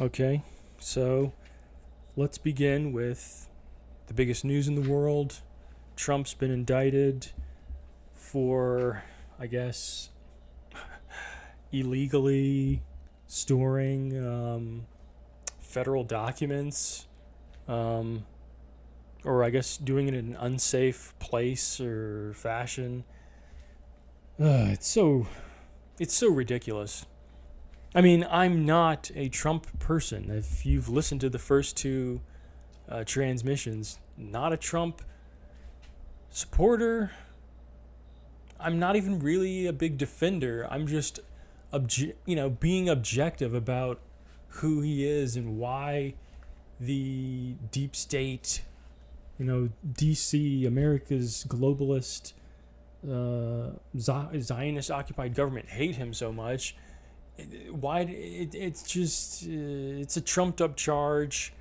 Okay, so let's begin with the biggest news in the world. Trump's been indicted for, I guess, illegally storing um, federal documents, um, or I guess doing it in an unsafe place or fashion. Uh, it's so, it's so ridiculous. I mean, I'm not a Trump person. If you've listened to the first two uh, transmissions, not a Trump supporter. I'm not even really a big defender. I'm just, obje- you know, being objective about who he is and why the deep state, you know, DC, America's globalist, uh, Zionist occupied government hate him so much why it, it's just uh, it's a trumped up charge.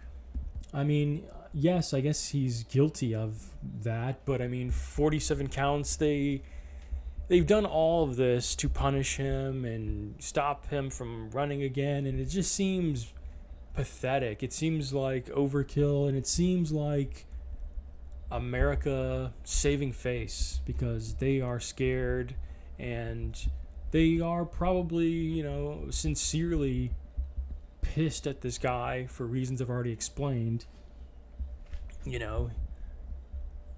I mean yes i guess he's guilty of that but i mean 47 counts they they've done all of this to punish him and stop him from running again and it just seems pathetic. It seems like overkill and it seems like america saving face because they are scared and they are probably, you know, sincerely pissed at this guy for reasons I've already explained. You know.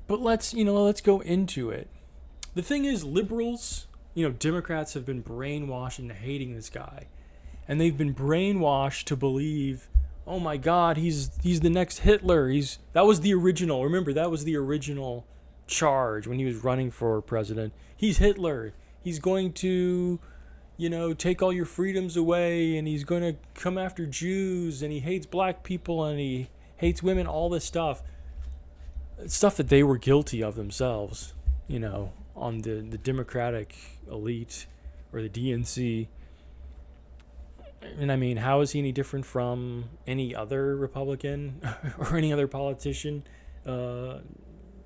But let's, you know, let's go into it. The thing is, liberals, you know, Democrats have been brainwashed into hating this guy. And they've been brainwashed to believe, oh my God, he's he's the next Hitler. He's that was the original. Remember, that was the original charge when he was running for president. He's Hitler he's going to you know take all your freedoms away and he's going to come after Jews and he hates black people and he hates women all this stuff. Stuff that they were guilty of themselves you know on the the democratic elite or the DNC and I mean how is he any different from any other republican or any other politician uh,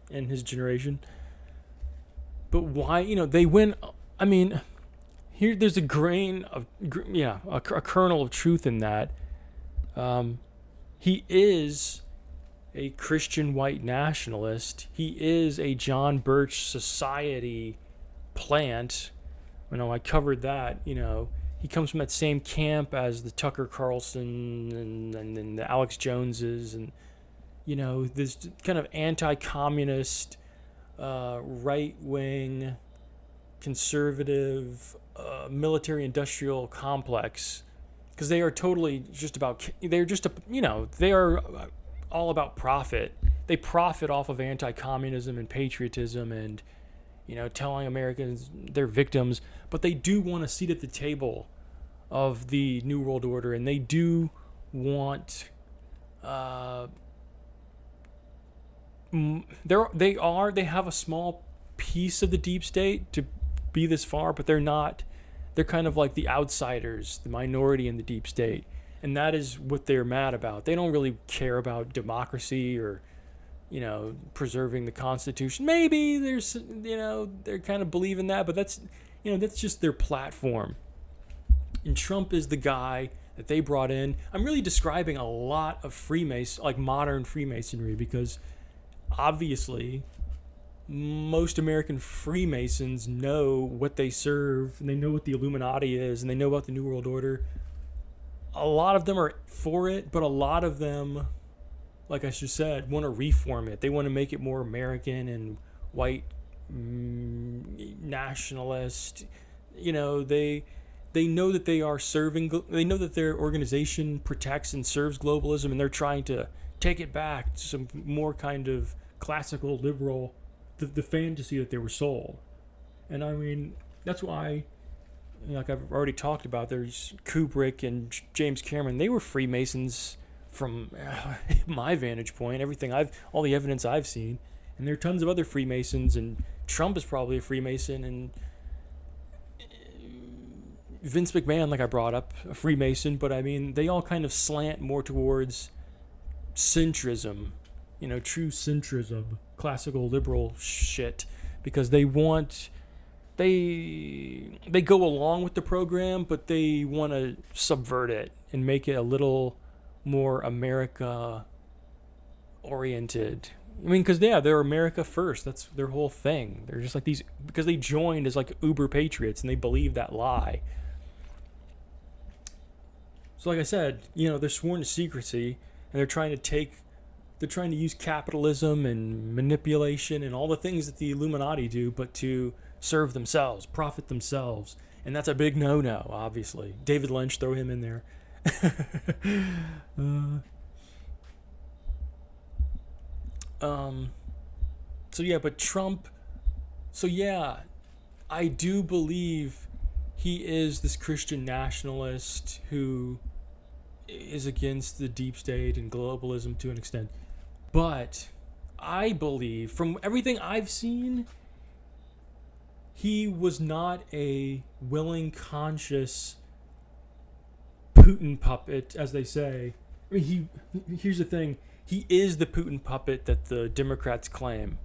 in his generation? But why you know they win I mean, here there's a grain of yeah, a, a kernel of truth in that. Um, he is a Christian white nationalist. He is a John Birch Society plant. You know, I covered that. You know, he comes from that same camp as the Tucker Carlson and and, and the Alex Joneses and you know this kind of anti-communist, uh, right-wing conservative uh, military industrial complex because they are totally just about they're just a you know they are all about profit. They profit off of anti-communism and patriotism and you know telling americans they're victims but they do want a seat at the table of the new world order and they do want uh they're they are they have a small piece of the deep state to be this far, but they're not. They're kind of like the outsiders, the minority in the deep state. And that is what they're mad about. They don't really care about democracy or, you know, preserving the Constitution. Maybe there's, you know, they're kind of believing that, but that's, you know, that's just their platform. And Trump is the guy that they brought in. I'm really describing a lot of Freemason, like modern Freemasonry, because obviously most American Freemasons know what they serve and they know what the Illuminati is and they know about the New World Order. A lot of them are for it, but a lot of them, like I just said, want to reform it. They want to make it more American and white mm, nationalist. You know, they they know that they are serving they know that their organization protects and serves globalism and they're trying to take it back to some more kind of classical liberal the, the fantasy that they were sold. And I mean, that's why, like I've already talked about, there's Kubrick and James Cameron. They were Freemasons from uh, my vantage point. Everything I've, all the evidence I've seen, and there are tons of other Freemasons. And Trump is probably a Freemason, and uh, Vince McMahon, like I brought up, a Freemason. But I mean, they all kind of slant more towards centrism you know, true centrism, classical liberal shit, because they want they they go along with the program, but they want to subvert it and make it a little more America oriented. I mean, because yeah, they're America first. That's their whole thing. They're just like these because they joined as like uber patriots and they believe that lie. So, like I said, you know, they're sworn to secrecy and they're trying to take, they're trying to use capitalism and manipulation and all the things that the Illuminati do, but to serve themselves, profit themselves. And that's a big no no, obviously. David Lynch, throw him in there. uh, um, so yeah, but Trump. So yeah, I do believe he is this Christian nationalist who is against the deep state and globalism to an extent. But I believe, from everything I've seen, he was not a willing, conscious Putin puppet, as they say. I mean, he. Here's the thing: he is the Putin puppet that the Democrats claim.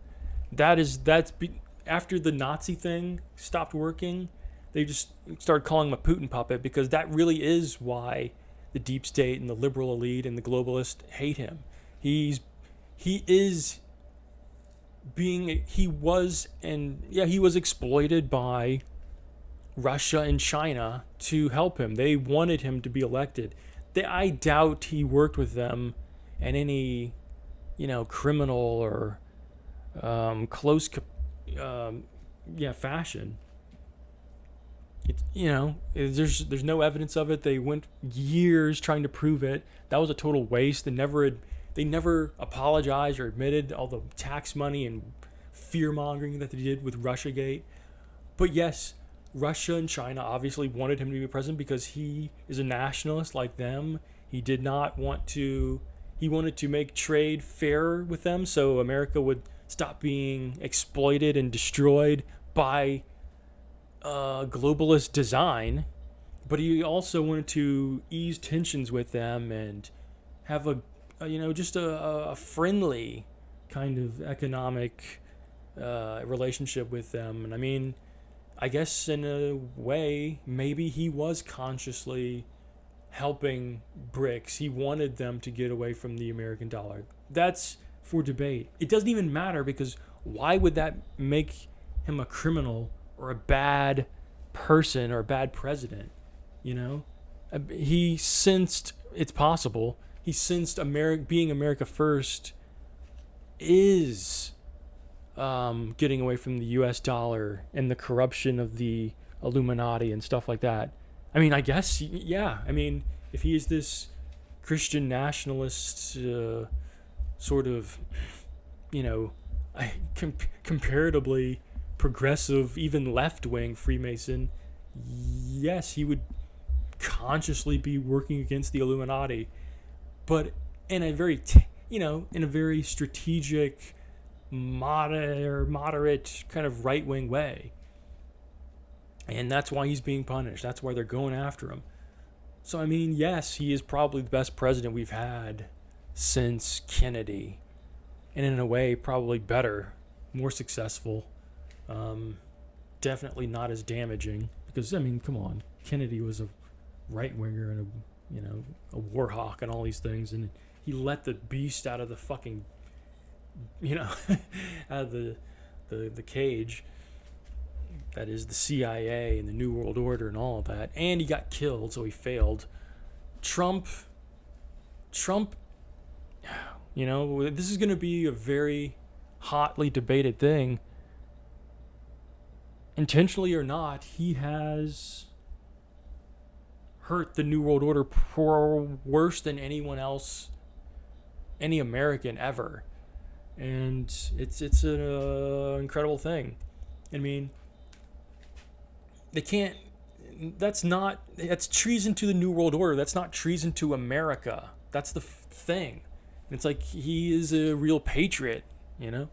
That is that's be, after the Nazi thing stopped working. They just started calling him a Putin puppet because that really is why the deep state and the liberal elite and the globalists hate him. He's he is being he was and yeah he was exploited by Russia and China to help him. They wanted him to be elected. They, I doubt he worked with them in any, you know, criminal or um, close, um, yeah, fashion. It, you know, there's there's no evidence of it. They went years trying to prove it. That was a total waste. They never had, they never apologized or admitted all the tax money and fear mongering that they did with RussiaGate. But yes, Russia and China obviously wanted him to be president because he is a nationalist like them. He did not want to, he wanted to make trade fair with them so America would stop being exploited and destroyed by uh, globalist design. But he also wanted to ease tensions with them and have a, a you know, just a, a friendly kind of economic uh, relationship with them. And I mean, I guess in a way, maybe he was consciously helping BRICS. He wanted them to get away from the American dollar. That's for debate. It doesn't even matter because why would that make him a criminal or a bad person or a bad president? You know, uh, he sensed it's possible. He sensed America being America first is um, getting away from the U.S. dollar and the corruption of the Illuminati and stuff like that. I mean, I guess, yeah. I mean, if he is this Christian nationalist uh, sort of, you know, com- comparatively progressive, even left wing Freemason, yes, he would consciously be working against the Illuminati, but in a very, t- you know, in a very strategic, moderate, moderate kind of right wing way. And that's why he's being punished. That's why they're going after him. So, I mean, yes, he is probably the best president we've had since Kennedy. And in a way, probably better, more successful. Um, definitely not as damaging. Because, I mean, come on. Kennedy was a right winger and a, you know, a war hawk and all these things. And he let the beast out of the fucking you know, out of the, the the cage. That is the CIA and the New World Order and all of that. And he got killed, so he failed. Trump, Trump, you know, this is going to be a very hotly debated thing. Intentionally or not, he has hurt the New World Order worse than anyone else, any American ever and it's it's an uh, incredible thing. I mean, they can't. That's not. That's treason to the New World Order. That's not treason to America. That's the f- thing. It's like he is a real patriot, you know.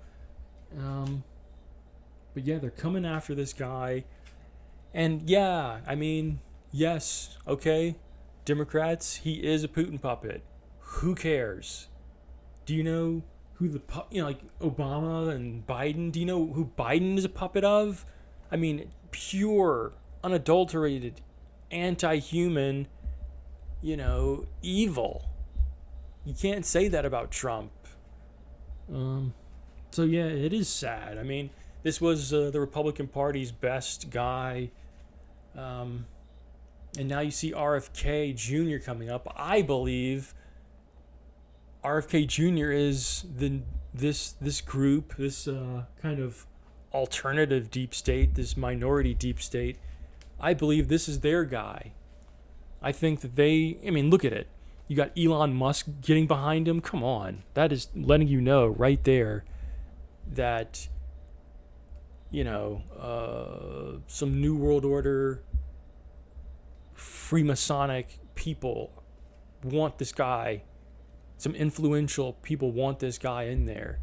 Um, but yeah, they're coming after this guy, and yeah, I mean, yes, okay, Democrats, he is a Putin puppet. Who cares? Do you know who the pu- you know like Obama and Biden. Do you know who Biden is a puppet of? I mean, pure, unadulterated, anti human, you know, evil. You can't say that about Trump. Um, so, yeah, it is sad. I mean, this was uh, the Republican Party's best guy. Um, and now you see RFK Jr. coming up. I believe RFK Jr. is the this this group, this uh, kind of alternative deep state, this minority deep state. I believe this is their guy. I think that they. I mean, look at it. You got Elon Musk getting behind him. Come on, that is letting you know right there that you know uh, some new world order Freemasonic people want this guy. Some influential people want this guy in there.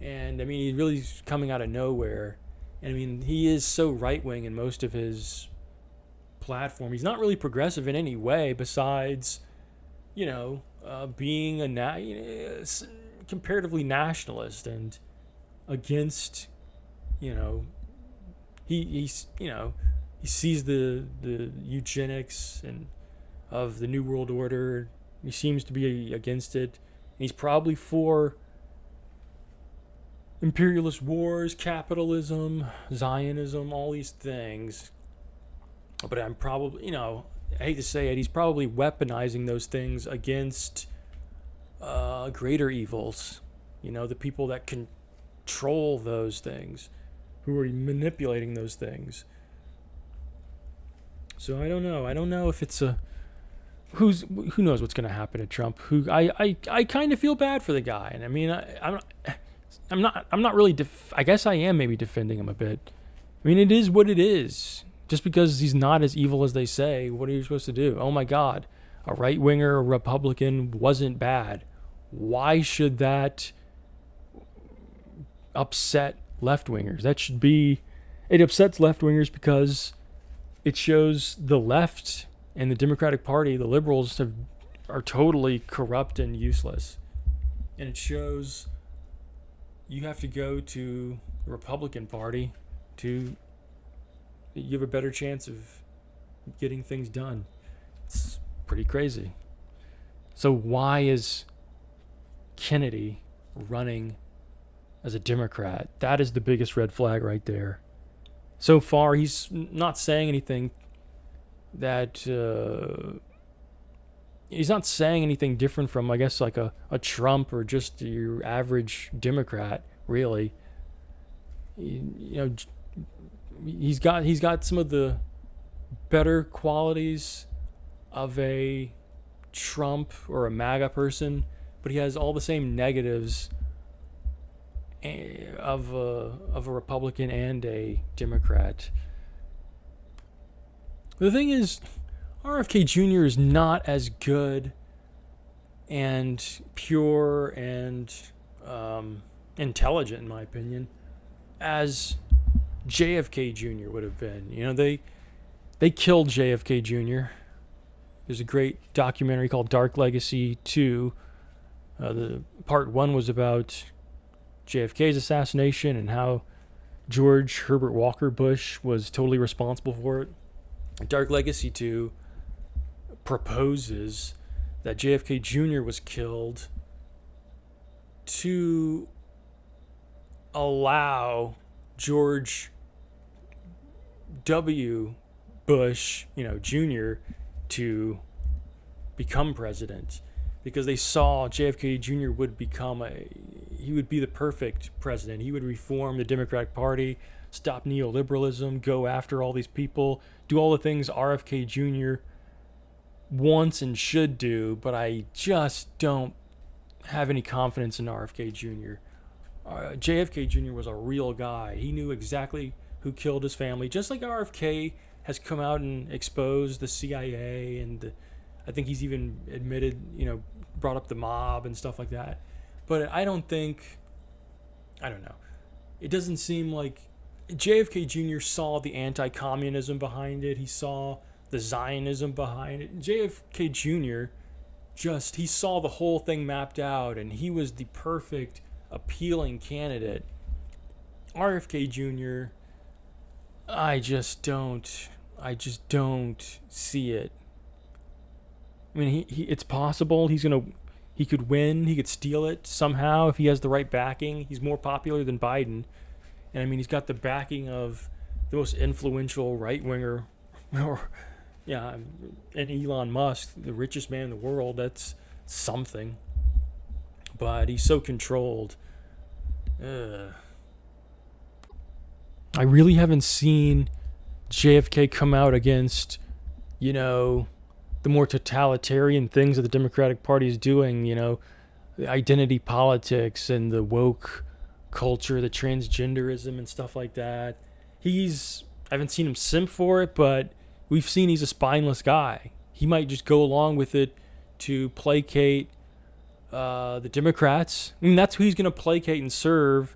And I mean, he's really coming out of nowhere. And I mean, he is so right wing in most of his platform. He's not really progressive in any way besides, you know, uh, being a na- comparatively nationalist and against, you know, he, he's, you know, he sees the the eugenics and of the new world order. He seems to be against it. And he's probably for imperialist wars, capitalism, Zionism, all these things. But I'm probably, you know, I hate to say it, he's probably weaponizing those things against uh, greater evils. You know, the people that control those things, who are manipulating those things. So I don't know. I don't know if it's a who's who knows what's going to happen to Trump. Who I I, I kind of feel bad for the guy, and I mean I, I'm not, I'm not I'm not really. Def- I guess I am maybe defending him a bit. I mean it is what it is. Just because he's not as evil as they say, what are you supposed to do? Oh my God, a right winger, a Republican wasn't bad. Why should that upset left wingers? That should be. It upsets left wingers because it shows the left and the Democratic Party, the liberals, have, are totally corrupt and useless. And it shows you have to go to the Republican Party to you have a better chance of getting things done. It's pretty crazy. So why is Kennedy running as a Democrat? That is the biggest red flag right there so far he's not saying anything that uh, he's not saying anything different from I guess like a, a Trump or just your average Democrat really. You, you know he's got he's got some of the better qualities of a Trump or a MAGA person but he has all the same negatives of a, of a Republican and a Democrat. The thing is, RFK Jr. is not as good and pure and um, intelligent, in my opinion, as JFK Jr. would have been. You know, they they killed JFK Jr. There's a great documentary called Dark Legacy 2. Uh, the part one was about JFK's assassination and how George Herbert Walker Bush was totally responsible for it. Dark Legacy 2 proposes that JFK Jr. was killed to allow George W. Bush, you know, Jr., to become president because they saw JFK Jr. would become a he would be the perfect president. He would reform the Democratic Party, stop neoliberalism, go after all these people, do all the things RFK Jr. wants and should do, but I just don't have any confidence in RFK Jr. Uh, JFK Jr. was a real guy. He knew exactly who killed his family, just like RFK has come out and exposed the CIA and the, I think he's even admitted, you know, brought up the mob and stuff like that. But I don't think, I don't know. It doesn't seem like JFK Jr. saw the anti communism behind it, he saw the Zionism behind it. JFK Jr. just, he saw the whole thing mapped out and he was the perfect, appealing candidate. RFK Jr. I just don't. I just don't see it. I mean, he, he it's possible he's gonna he could win, he could steal it somehow if he has the right backing. He's more popular than Biden, and I mean, he's got the backing of the most influential right winger, or yeah, um, and Elon Musk, the richest man in the world. That's something. But he's so controlled. Ugh. I really haven't seen JFK come out against, you know, the more totalitarian things that the Democratic Party is doing, you know, identity politics and the woke culture, the transgenderism and stuff like that. He's I haven't seen him simp for it, but we've seen he's a spineless guy. He might just go along with it to placate uh, the Democrats. I mean, that's who he's going to placate and serve.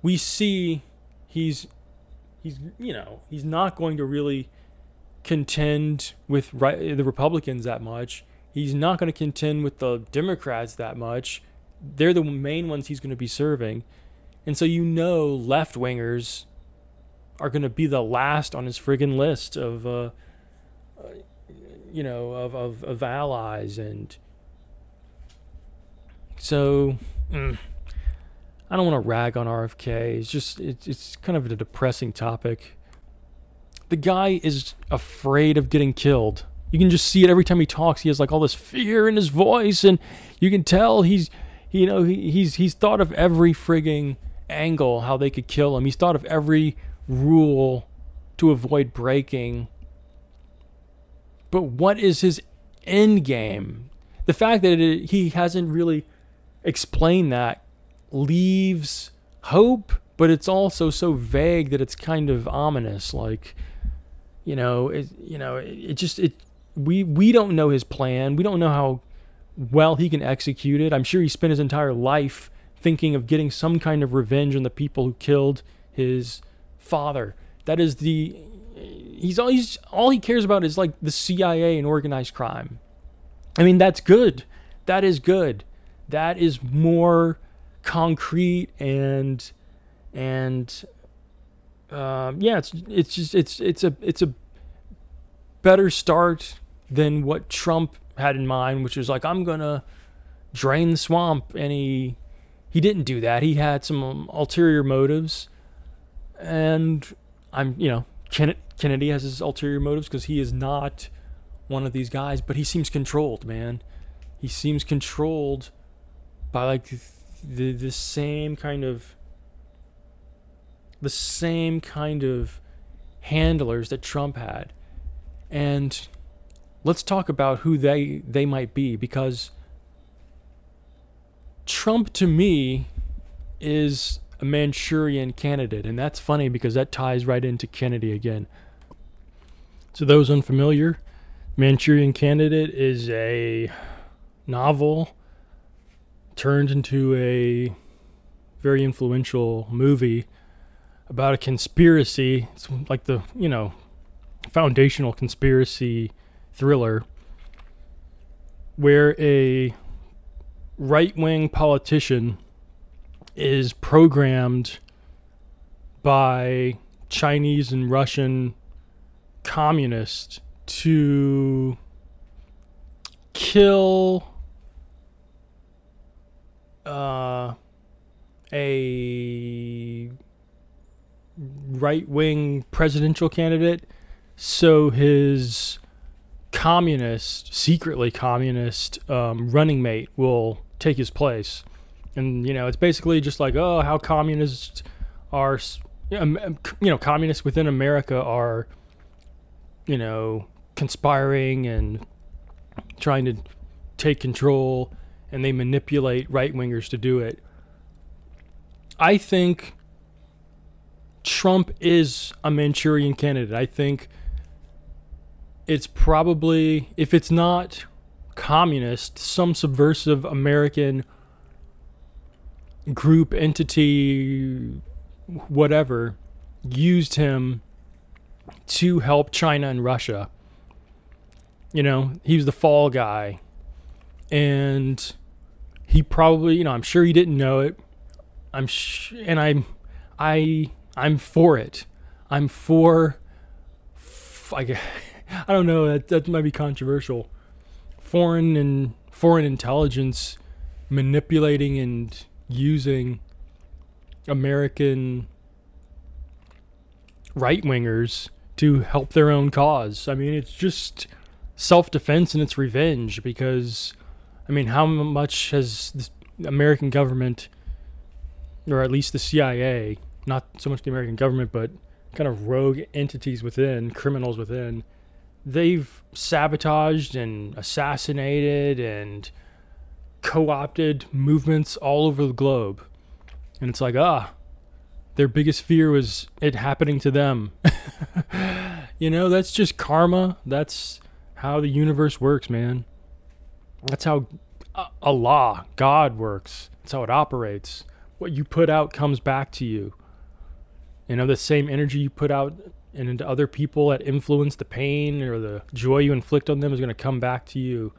We see he's he's you know he's not going to really contend with right, the Republicans that much. He's not going to contend with the Democrats that much. They're the main ones he's going to be serving. And so you know left wingers are going to be the last on his friggin' list of, uh, uh, you know, of, of, of allies. And so mm, I don't want to rag on RFK. It's just, it's, it's kind of a depressing topic the guy is afraid of getting killed. You can just see it every time he talks. He has like all this fear in his voice, and you can tell he's, you know, he, he's he's thought of every frigging angle how they could kill him. He's thought of every rule to avoid breaking. But what is his end game? The fact that it, he hasn't really explained that leaves hope, but it's also so vague that it's kind of ominous. Like, you know, it, you know, it, it just it we we don't know his plan. We don't know how well he can execute it. I'm sure he spent his entire life thinking of getting some kind of revenge on the people who killed his father. That is the he's all he's all he cares about is like the CIA and organized crime. I mean, that's good. That is good. That is more concrete and and um, yeah, it's it's just it's it's a it's a better start than what Trump had in mind, which was like I'm gonna drain the swamp, and he he didn't do that. He had some um, ulterior motives, and I'm you know Kennedy has his ulterior motives because he is not one of these guys, but he seems controlled, man. He seems controlled by like the the same kind of the same kind of handlers that Trump had. And let's talk about who they they might be because Trump to me is a Manchurian candidate and that's funny because that ties right into Kennedy again. To those unfamiliar, Manchurian Candidate is a novel turned into a very influential movie about a conspiracy. It's like the, you know, foundational conspiracy thriller where a right wing politician is programmed by Chinese and Russian communists to kill uh, a right wing presidential candidate, so his communist, secretly communist um, running mate will take his place. And, you know, it's basically just like, oh, how communists are, you know, communists within America are, you know, conspiring and trying to take control and they manipulate right wingers to do it. I think Trump is a Manchurian candidate. I think it's probably, if it's not communist, some subversive American group, entity, whatever, used him to help China and Russia. You know, he was the fall guy. And he probably, you know, I'm sure he didn't know it. I'm sh- and I I I'm for it. I'm for. I don't know. That that might be controversial. Foreign and foreign intelligence manipulating and using American right wingers to help their own cause. I mean, it's just self defense and it's revenge because, I mean, how much has the American government, or at least the CIA, not so much the American government, but kind of rogue entities within, criminals within, they've sabotaged and assassinated and co opted movements all over the globe. And it's like, ah, their biggest fear was it happening to them. you know, that's just karma. That's how the universe works, man. That's how uh, Allah, God works. That's how it operates. What you put out comes back to you. You know, the same energy you put out and into other people that influence the pain or the joy you inflict on them is going to come back to you.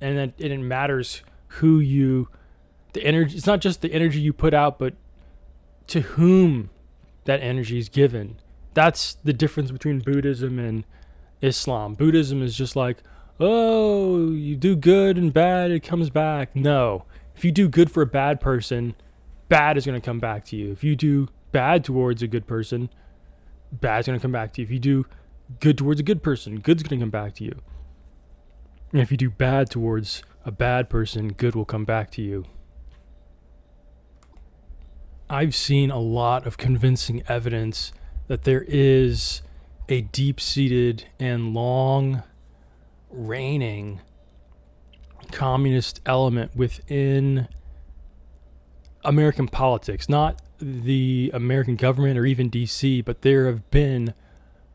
And then it matters who you, the energy, it's not just the energy you put out, but to whom that energy is given. That's the difference between Buddhism and Islam. Buddhism is just like, oh, you do good and bad, it comes back. No. If you do good for a bad person, bad is going to come back to you. If you do bad towards a good person, bad's going to come back to you. If you do good towards a good person, good's going to come back to you. And if you do bad towards a bad person, good will come back to you. I've seen a lot of convincing evidence that there is a deep seated and long reigning communist element within American politics, not the American government or even DC, but there have been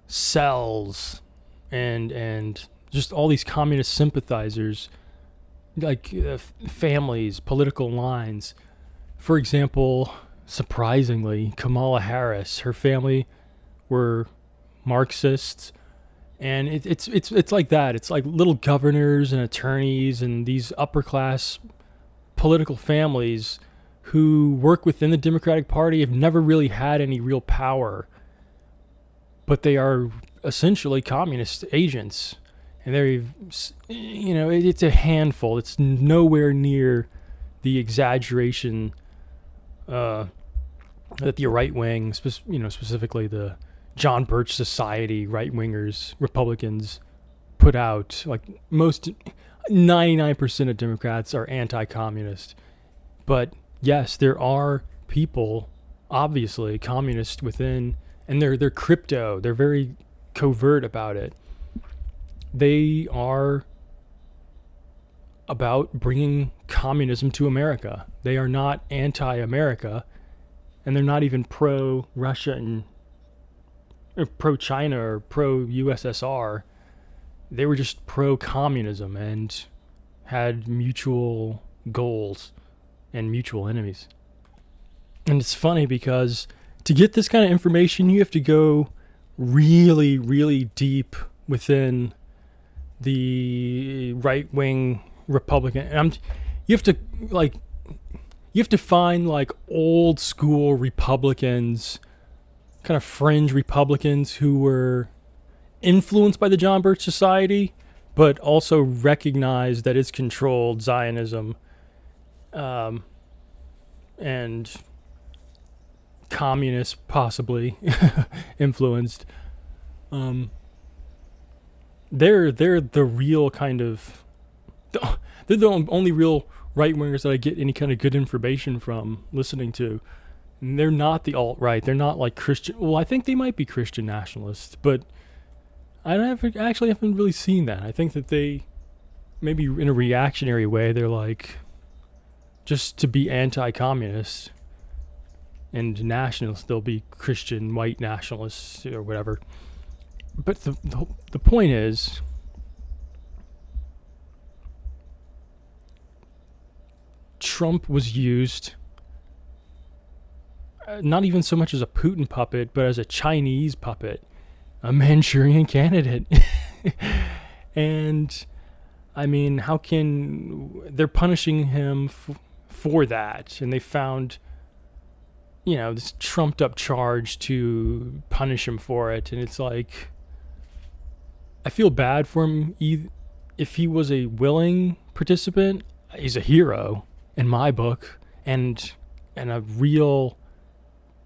cells and and just all these communist sympathizers like uh, families, political lines. For example, surprisingly, Kamala Harris, her family were Marxists, and it, it's it's it's like that. It's like little governors and attorneys and these upper class political families who work within the Democratic Party have never really had any real power, but they are essentially communist agents, and they're you know it's a handful. It's nowhere near the exaggeration uh, that the right wing, you know, specifically the John Birch Society right wingers, Republicans, put out. Like most, 99% of Democrats are anti communist. But yes, there are people, obviously, communists within, and they're, they're crypto. They're very covert about it. They are about bringing communism to America. They are not anti America and they're not even pro Russia and uh, pro China or pro USSR. They were just pro communism and had mutual goals and mutual enemies. And it's funny because to get this kind of information, you have to go really, really deep within the right wing Republican. And I'm, you have to like you have to find like old school Republicans, kind of fringe Republicans who were influenced by the John Birch Society, but also recognize that it's controlled Zionism um, and communist, possibly influenced. Um, they're they're the real kind of they're the only real right wingers that I get any kind of good information from listening to. And they're not the alt right. They're not like Christian. Well, I think they might be Christian nationalists, but I haven't, actually haven't really seen that. I think that they, maybe in a reactionary way, they're like, just to be anti-communist and nationalists, they'll be Christian white nationalists or whatever. But the, the, the point is, Trump was used uh, not even so much as a Putin puppet, but as a Chinese puppet, a Manchurian candidate. and I mean, how can they're punishing him f- for that? And they found you know, this trumped up charge to punish him for it. And it's like, I feel bad for him. If he was a willing participant, he's a hero in my book and and a real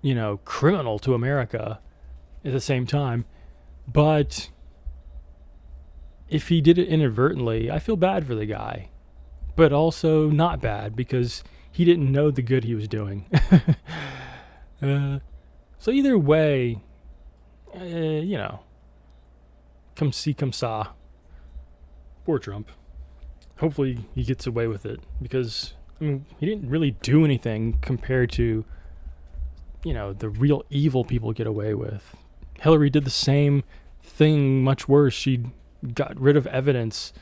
you know criminal to America at the same time but if he did it inadvertently I feel bad for the guy but also not bad because he didn't know the good he was doing uh, so either way uh, you know come see come saw poor Trump hopefully he gets away with it because I mean he didn't really do anything compared to you know the real evil people get away with. Hillary did the same thing, much worse. She got rid of evidence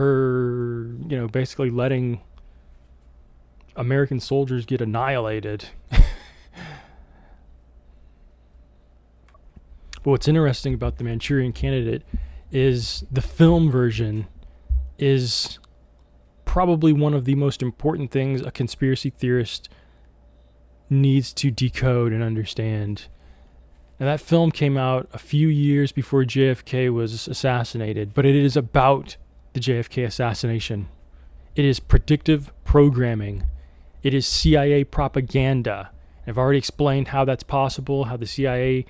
for you know basically letting American soldiers get annihilated. but what's interesting about the Manchurian Candidate is the film version is probably one of the most important things a conspiracy theorist needs to decode and understand. Now, that film came out a few years before JFK was assassinated, but it is about the JFK assassination. It is predictive programming. It is CIA propaganda. I've already explained how that's possible, how the CIA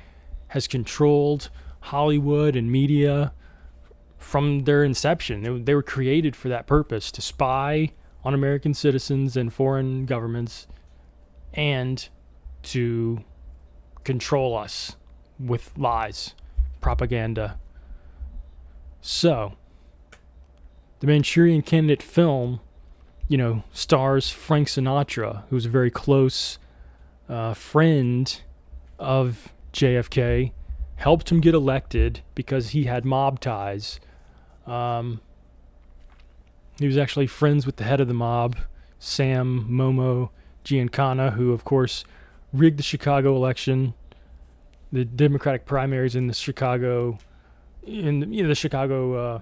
has controlled Hollywood and media from their inception. They, were created for that purpose to spy on American citizens and foreign governments and to control us with lies, propaganda. So, the Manchurian Candidate film, you know, stars Frank Sinatra, who's a very close uh, friend of JFK, helped him get elected because he had mob ties. Um, he was actually friends with the head of the mob, Sam Momo Giancana, who, of course, rigged the Chicago election, the Democratic primaries in the Chicago, in you know, the Chicago uh,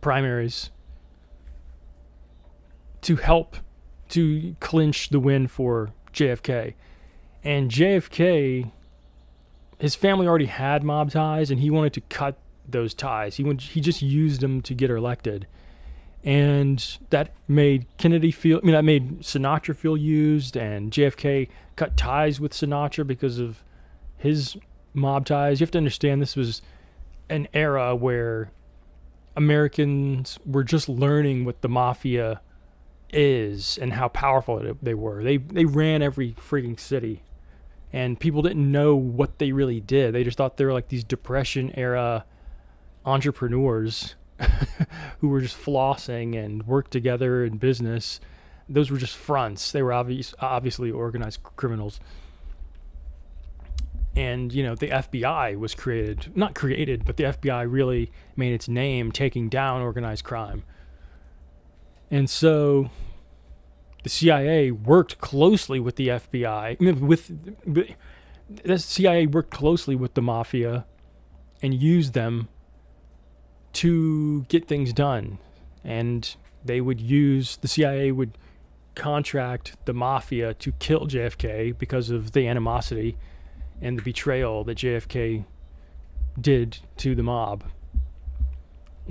primaries to help to clinch the win for JFK. And JFK, his family already had mob ties, and he wanted to cut those ties. He went, he just used them to get elected, and that made Kennedy feel. I mean, that made Sinatra feel used, and JFK cut ties with Sinatra because of his mob ties. You have to understand this was an era where Americans were just learning what the mafia is and how powerful they were. They they ran every freaking city, and people didn't know what they really did. They just thought they were like these depression era entrepreneurs who were just flossing and worked together in business. Those were just fronts. They were obvious, obviously organized criminals. And, you know, the FBI was created, not created, but the FBI really made its name taking down organized crime. And so the CIA worked closely with the FBI. With the CIA worked closely with the mafia and used them to get things done. And they would use, the CIA would contract the mafia to kill JFK because of the animosity and the betrayal that JFK did to the mob.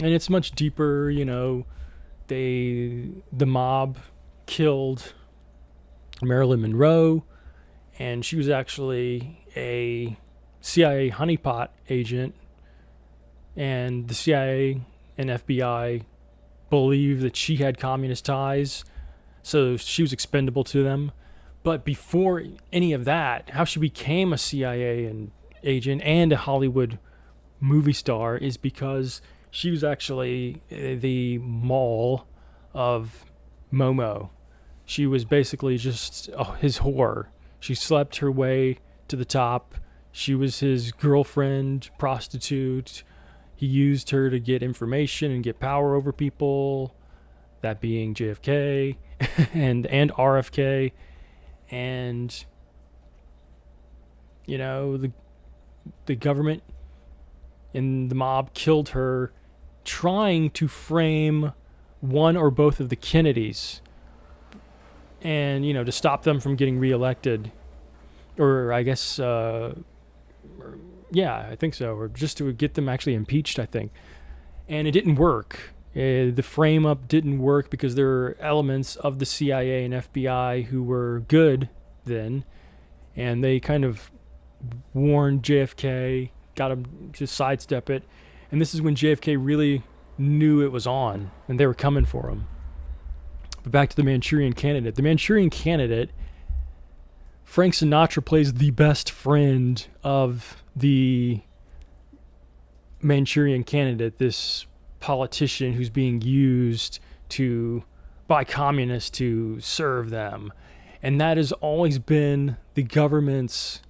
And it's much deeper, you know, they the mob killed Marilyn Monroe and she was actually a CIA honeypot agent and the CIA and FBI believed that she had communist ties, so she was expendable to them. But before any of that, how she became a CIA and agent and a Hollywood movie star is because she was actually uh, the mole of Momo. She was basically just oh, his whore. She slept her way to the top. She was his girlfriend, prostitute, he used her to get information and get power over people, that being JFK and and RFK and you know the the government and the mob killed her trying to frame one or both of the Kennedys and you know to stop them from getting reelected, or I guess, uh, yeah, I think so, or just to get them actually impeached. I think, and it didn't work. Uh, the frame up didn't work because there were elements of the CIA and FBI who were good then, and they kind of warned JFK, got him to sidestep it, and this is when JFK really knew it was on and they were coming for him. But back to the Manchurian candidate. The Manchurian candidate, Frank Sinatra plays the best friend of the Manchurian candidate, this politician who's being used to by communists to serve them. And that has always been the government's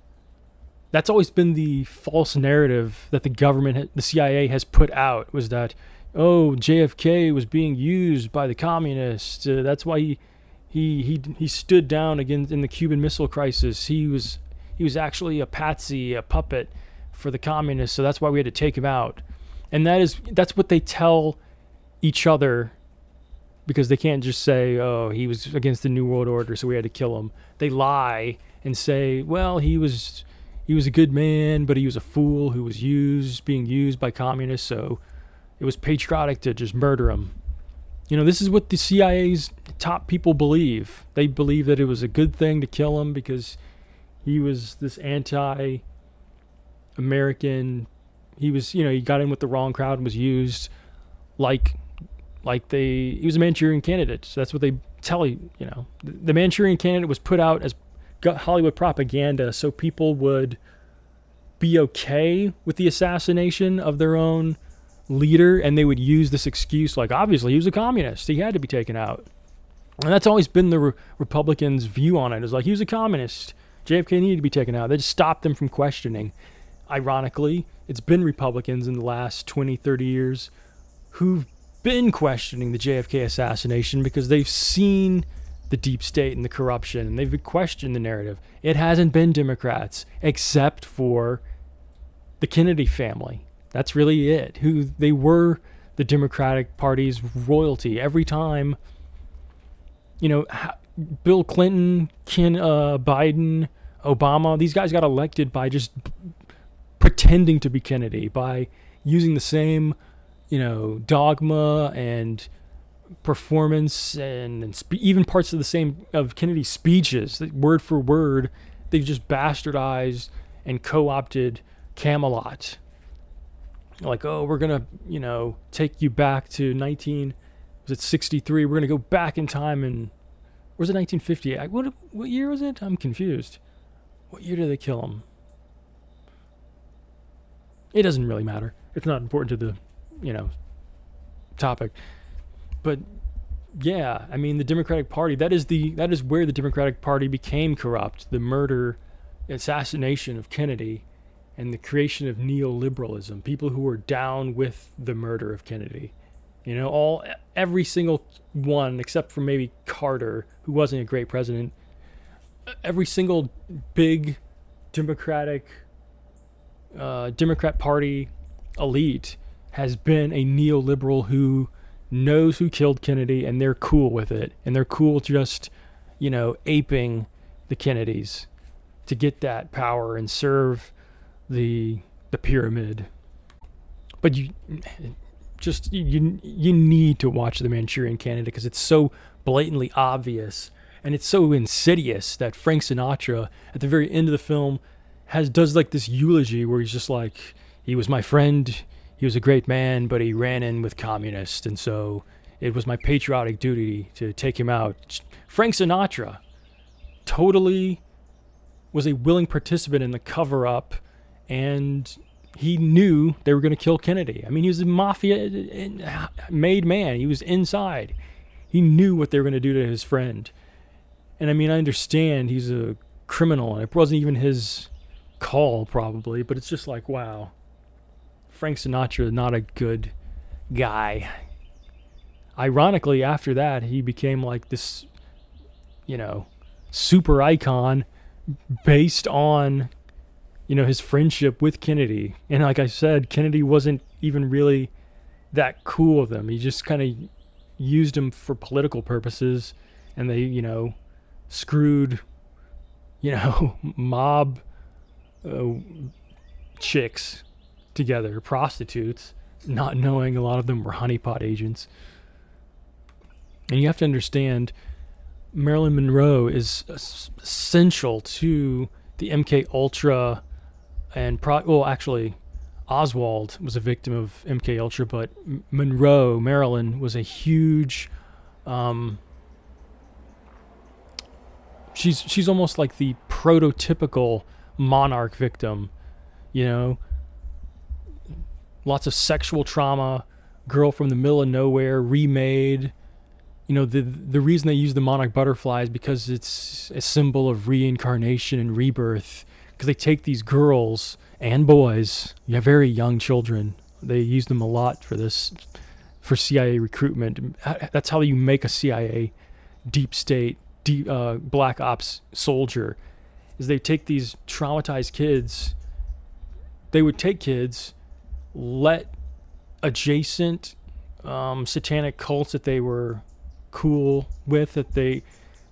that's always been the false narrative that the government the CIA has put out was that oh, JFK was being used by the communists. Uh, that's why he, he he he stood down against in the Cuban Missile Crisis. He was he was actually a patsy, a puppet for the communists. So that's why we had to take him out. And that is that's what they tell each other because they can't just say, "Oh, he was against the New World Order, so we had to kill him." They lie and say, "Well, he was he was a good man, but he was a fool who was used, being used by communists, so it was patriotic to just murder him. You know, this is what the CIA's top people believe. They believe that it was a good thing to kill him because he was this anti American. He was, you know, he got in with the wrong crowd and was used like like they he was a Manchurian candidate. So that's what they tell you, you know. The Manchurian candidate was put out as Hollywood propaganda so people would be okay with the assassination of their own leader and they would use this excuse like obviously he was a communist. He had to be taken out. And that's always been the re- republicans view on it is like he was a communist. Jfk needed to be taken out. They just stopped them from questioning ironically it's been republicans in the last 20 30 years who've been questioning the jfk assassination because they've seen the deep state and the corruption and they've questioned the narrative it hasn't been democrats except for the kennedy family that's really it. Who they were the Democratic Party's royalty. Every time, you know, Bill Clinton, Ken uh, Biden, Obama, these guys got elected by just pretending to be Kennedy, by using the same, you know, dogma and performance and, and spe- even parts of the same of Kennedy's speeches, word for word. They've just bastardized and co-opted Camelot like, oh, we're gonna, you know, take you back to 19, was it 63? We're gonna go back in time and, was it 1950? What what year was it? I'm confused. What year did they kill him? It doesn't really matter. It's not important to the, you know, topic. But yeah, I mean the Democratic Party, that is the that is where the Democratic Party became corrupt. The murder, assassination of Kennedy and the creation of neoliberalism, people who were down with the murder of Kennedy. You know, all every single one except for maybe Carter, who wasn't a great president. Every single big Democratic uh, Democrat Party elite has been a neoliberal who knows who killed Kennedy and they're cool with it and they're cool just, you know, aping the Kennedys to get that power and serve the the pyramid. But you just you you need to watch the Manchurian Candidate because it's so blatantly obvious and it's so insidious that Frank Sinatra at the very end of the film has does like this eulogy where he's just like he was my friend, he was a great man, but he ran in with communists and so it was my patriotic duty to take him out. Frank Sinatra totally was a willing participant in the cover up and he knew they were going to kill Kennedy. I mean, he was a mafia made man. He was inside. He knew what they were going to do to his friend. And I mean, I understand he's a criminal, and it wasn't even his call, probably, but it's just like, wow. Frank Sinatra not a good guy. Ironically, after that, he became like this, you know, super icon based on you know, his friendship with Kennedy. And like I said, Kennedy wasn't even really that cool with them. He just kind of used him for political purposes. And they, you know, screwed, you know, mob uh, chicks together, prostitutes, not knowing a lot of them were honeypot agents. And you have to understand Marilyn Monroe is essential to the MK Ultra and pro- well actually Oswald was a victim of MK Ultra but Monroe Marilyn was a huge um, she's she's almost like the prototypical monarch victim you know? Lots of sexual trauma girl from the middle of nowhere remade. You know the the reason they use the monarch butterfly is because it's a symbol of reincarnation and rebirth. Because they take these girls and boys yeah very young children. They use them a lot for this for CIA recruitment. That's how you make a CIA deep state deep uh, black ops soldier is they take these traumatized kids they would take kids let adjacent um, satanic cults that they were cool with that they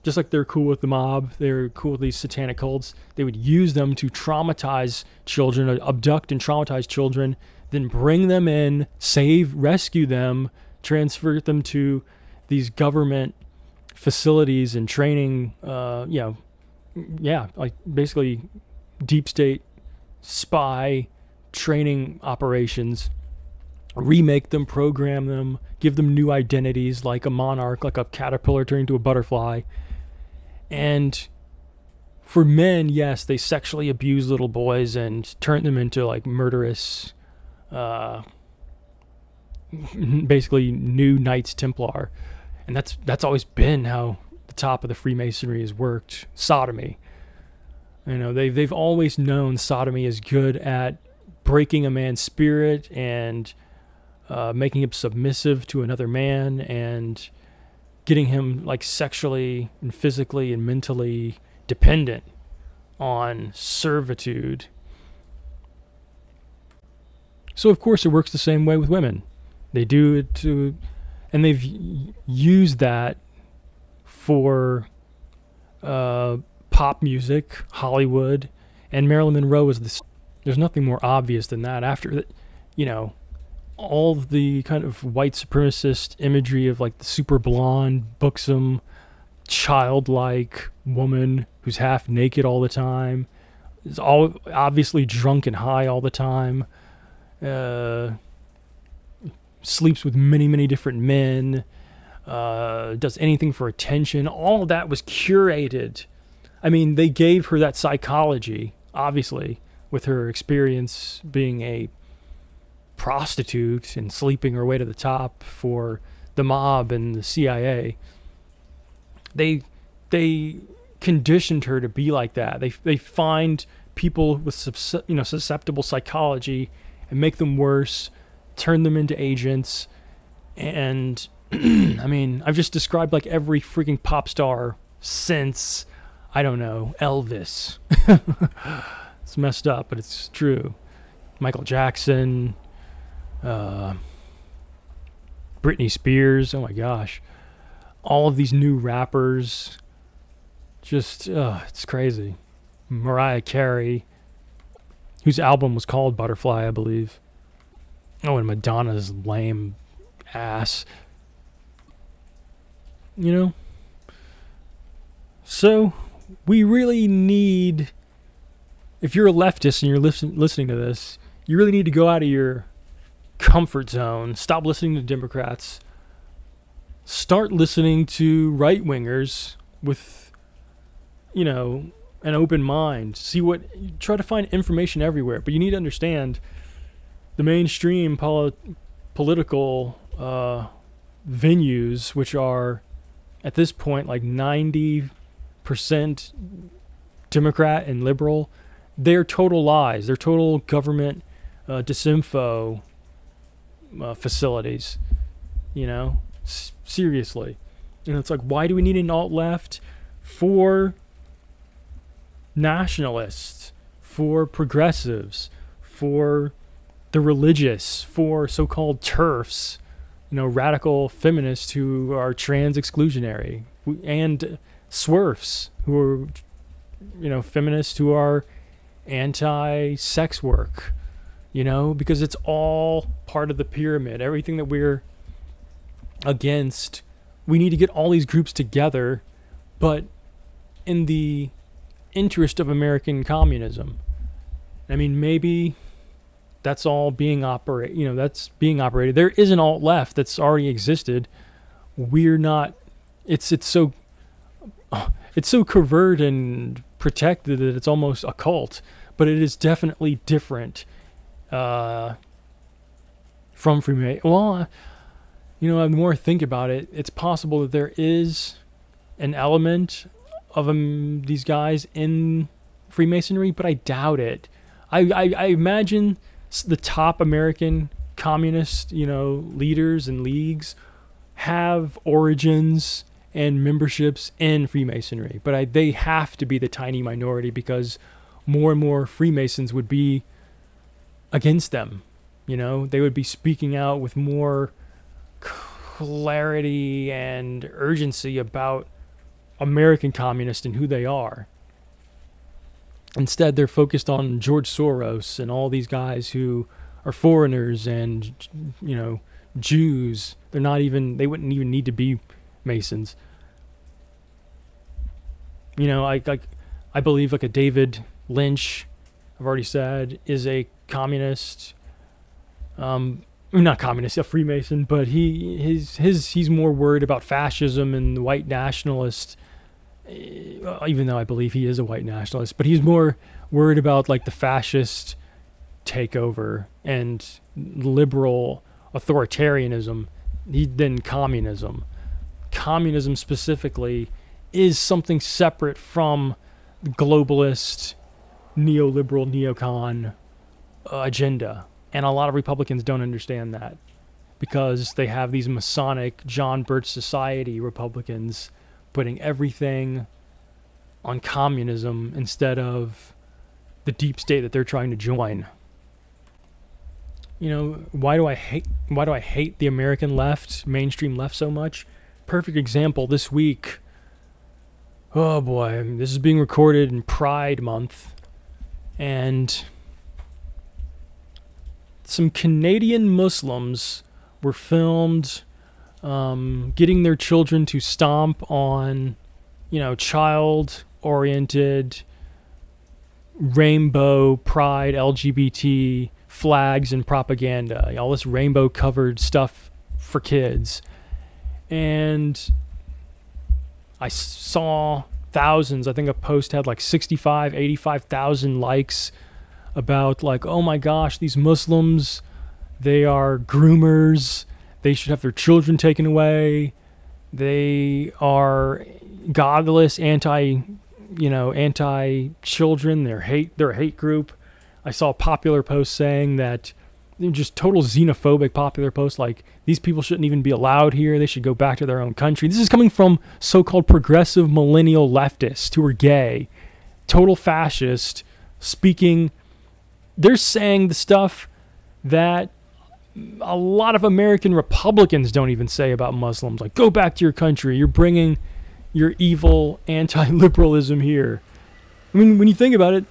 just like they're cool with the mob they're cool with these satanic cults they would use them to traumatize children abduct and traumatize children then bring them in save rescue them transfer them to these government facilities and training uh, you know yeah like basically deep state spy training operations remake them, program them, give them new identities like a monarch, like a caterpillar turning into a butterfly. And for men, yes, they sexually abuse little boys and turn them into like murderous, uh, basically new Knights Templar. And that's that's always been how top of the Freemasonry has worked. Sodomy. You know, they've, they've always known sodomy is good at breaking a man's spirit and uh, making him submissive to another man and getting him like sexually and physically and mentally dependent on servitude. So of course it works the same way with women. They do it to and they've used that for uh, pop music, Hollywood, and Marilyn Monroe is this. There's nothing more obvious than that. After that, you know, all the kind of white supremacist imagery of like the super blonde, buxom, childlike woman who's half naked all the time, is all obviously drunk and high all the time, uh, sleeps with many, many different men, uh, does anything for attention. All of that was curated. I mean, they gave her that psychology, obviously, with her experience being a prostitute and sleeping her way to the top for the mob and the CIA. They they conditioned her to be like that. They they find people with you know susceptible psychology and make them worse, turn them into agents, and I mean I've just described like every freaking pop star since I don't know Elvis. it's messed up, but it's true. Michael Jackson, uh, Britney Spears. Oh my gosh, all of these new rappers. Just uh, it's crazy. Mariah Carey, whose album was called Butterfly, I believe. Oh, and Madonna's lame ass. You know? So, we really need, if you're a leftist and you're listen, listening to this, you really need to go out of your comfort zone. Stop listening to Democrats. Start listening to right wingers with, you know, an open mind. See what, try to find information everywhere. But you need to understand the mainstream poli- political uh, venues, which are at this point like 90% Democrat and liberal, they're total lies. They're total government uh, disinfo uh, facilities. You know, S- seriously. And it's like, why do we need an alt left for nationalists, for progressives, for the religious, for so called TERFs, you know, radical feminists who are trans exclusionary, and swerfs who are, you know, feminists who are anti-sex work, you know, because it's all part of the pyramid. Everything that we're against, we need to get all these groups together, but in the interest of American communism. I mean, maybe that's all being operate. You know, that's being operated. There is an alt left that's already existed. We're not. It's it's so. It's so covert and protected that it's almost a cult, but it is definitely different uh, from Freemason. Well, uh, you know, the more I think about it, it's possible that there is an element of um, these guys in Freemasonry, but I doubt it. I, I, I imagine the top American communist, you know, leaders and leagues have origins and memberships in Freemasonry, but I, they have to be the tiny minority because more and more Freemasons would be against them. You know, they would be speaking out with more clarity and urgency about American communists and who they are. Instead, they're focused on George Soros and all these guys who are foreigners and, you know, Jews. They're not even, they wouldn't even need to be Masons. You know, I, I, I believe like a David Lynch, I've already said, is a communist. Um, not communist, a Freemason, but he his his he's more worried about fascism and white nationalist uh, even though I believe he is a white nationalist, but he's more worried about like the fascist takeover and liberal authoritarianism than communism. Communism specifically is something separate from the globalist, neoliberal, neocon uh, agenda. And a lot of Republicans don't understand that because they have these Masonic John Birch Society Republicans putting everything on communism instead of the deep state that they're trying to join. You know, why do I hate why do I hate the American left, mainstream left so much? Perfect example this week. Oh boy, this is being recorded in Pride month and some Canadian Muslims were filmed um, getting their children to stomp on, you know, child oriented, rainbow, pride, LGBT flags and propaganda, all this rainbow covered stuff for kids. And I saw thousands, I think a post had like 65, 85,000 likes about like, oh my gosh, these Muslims, they are groomers they should have their children taken away. They are godless, anti, you know, anti children. They're hate. They're a hate group. I saw popular post saying that just total xenophobic popular post like these people shouldn't even be allowed here. They should go back to their own country. This is coming from so-called progressive millennial leftists who are gay, total fascist, speaking. They're saying the stuff that a lot of American Republicans don't even say about Muslims. Like, go back to your country. You're bringing your evil anti-liberalism here. I mean, when you think about it,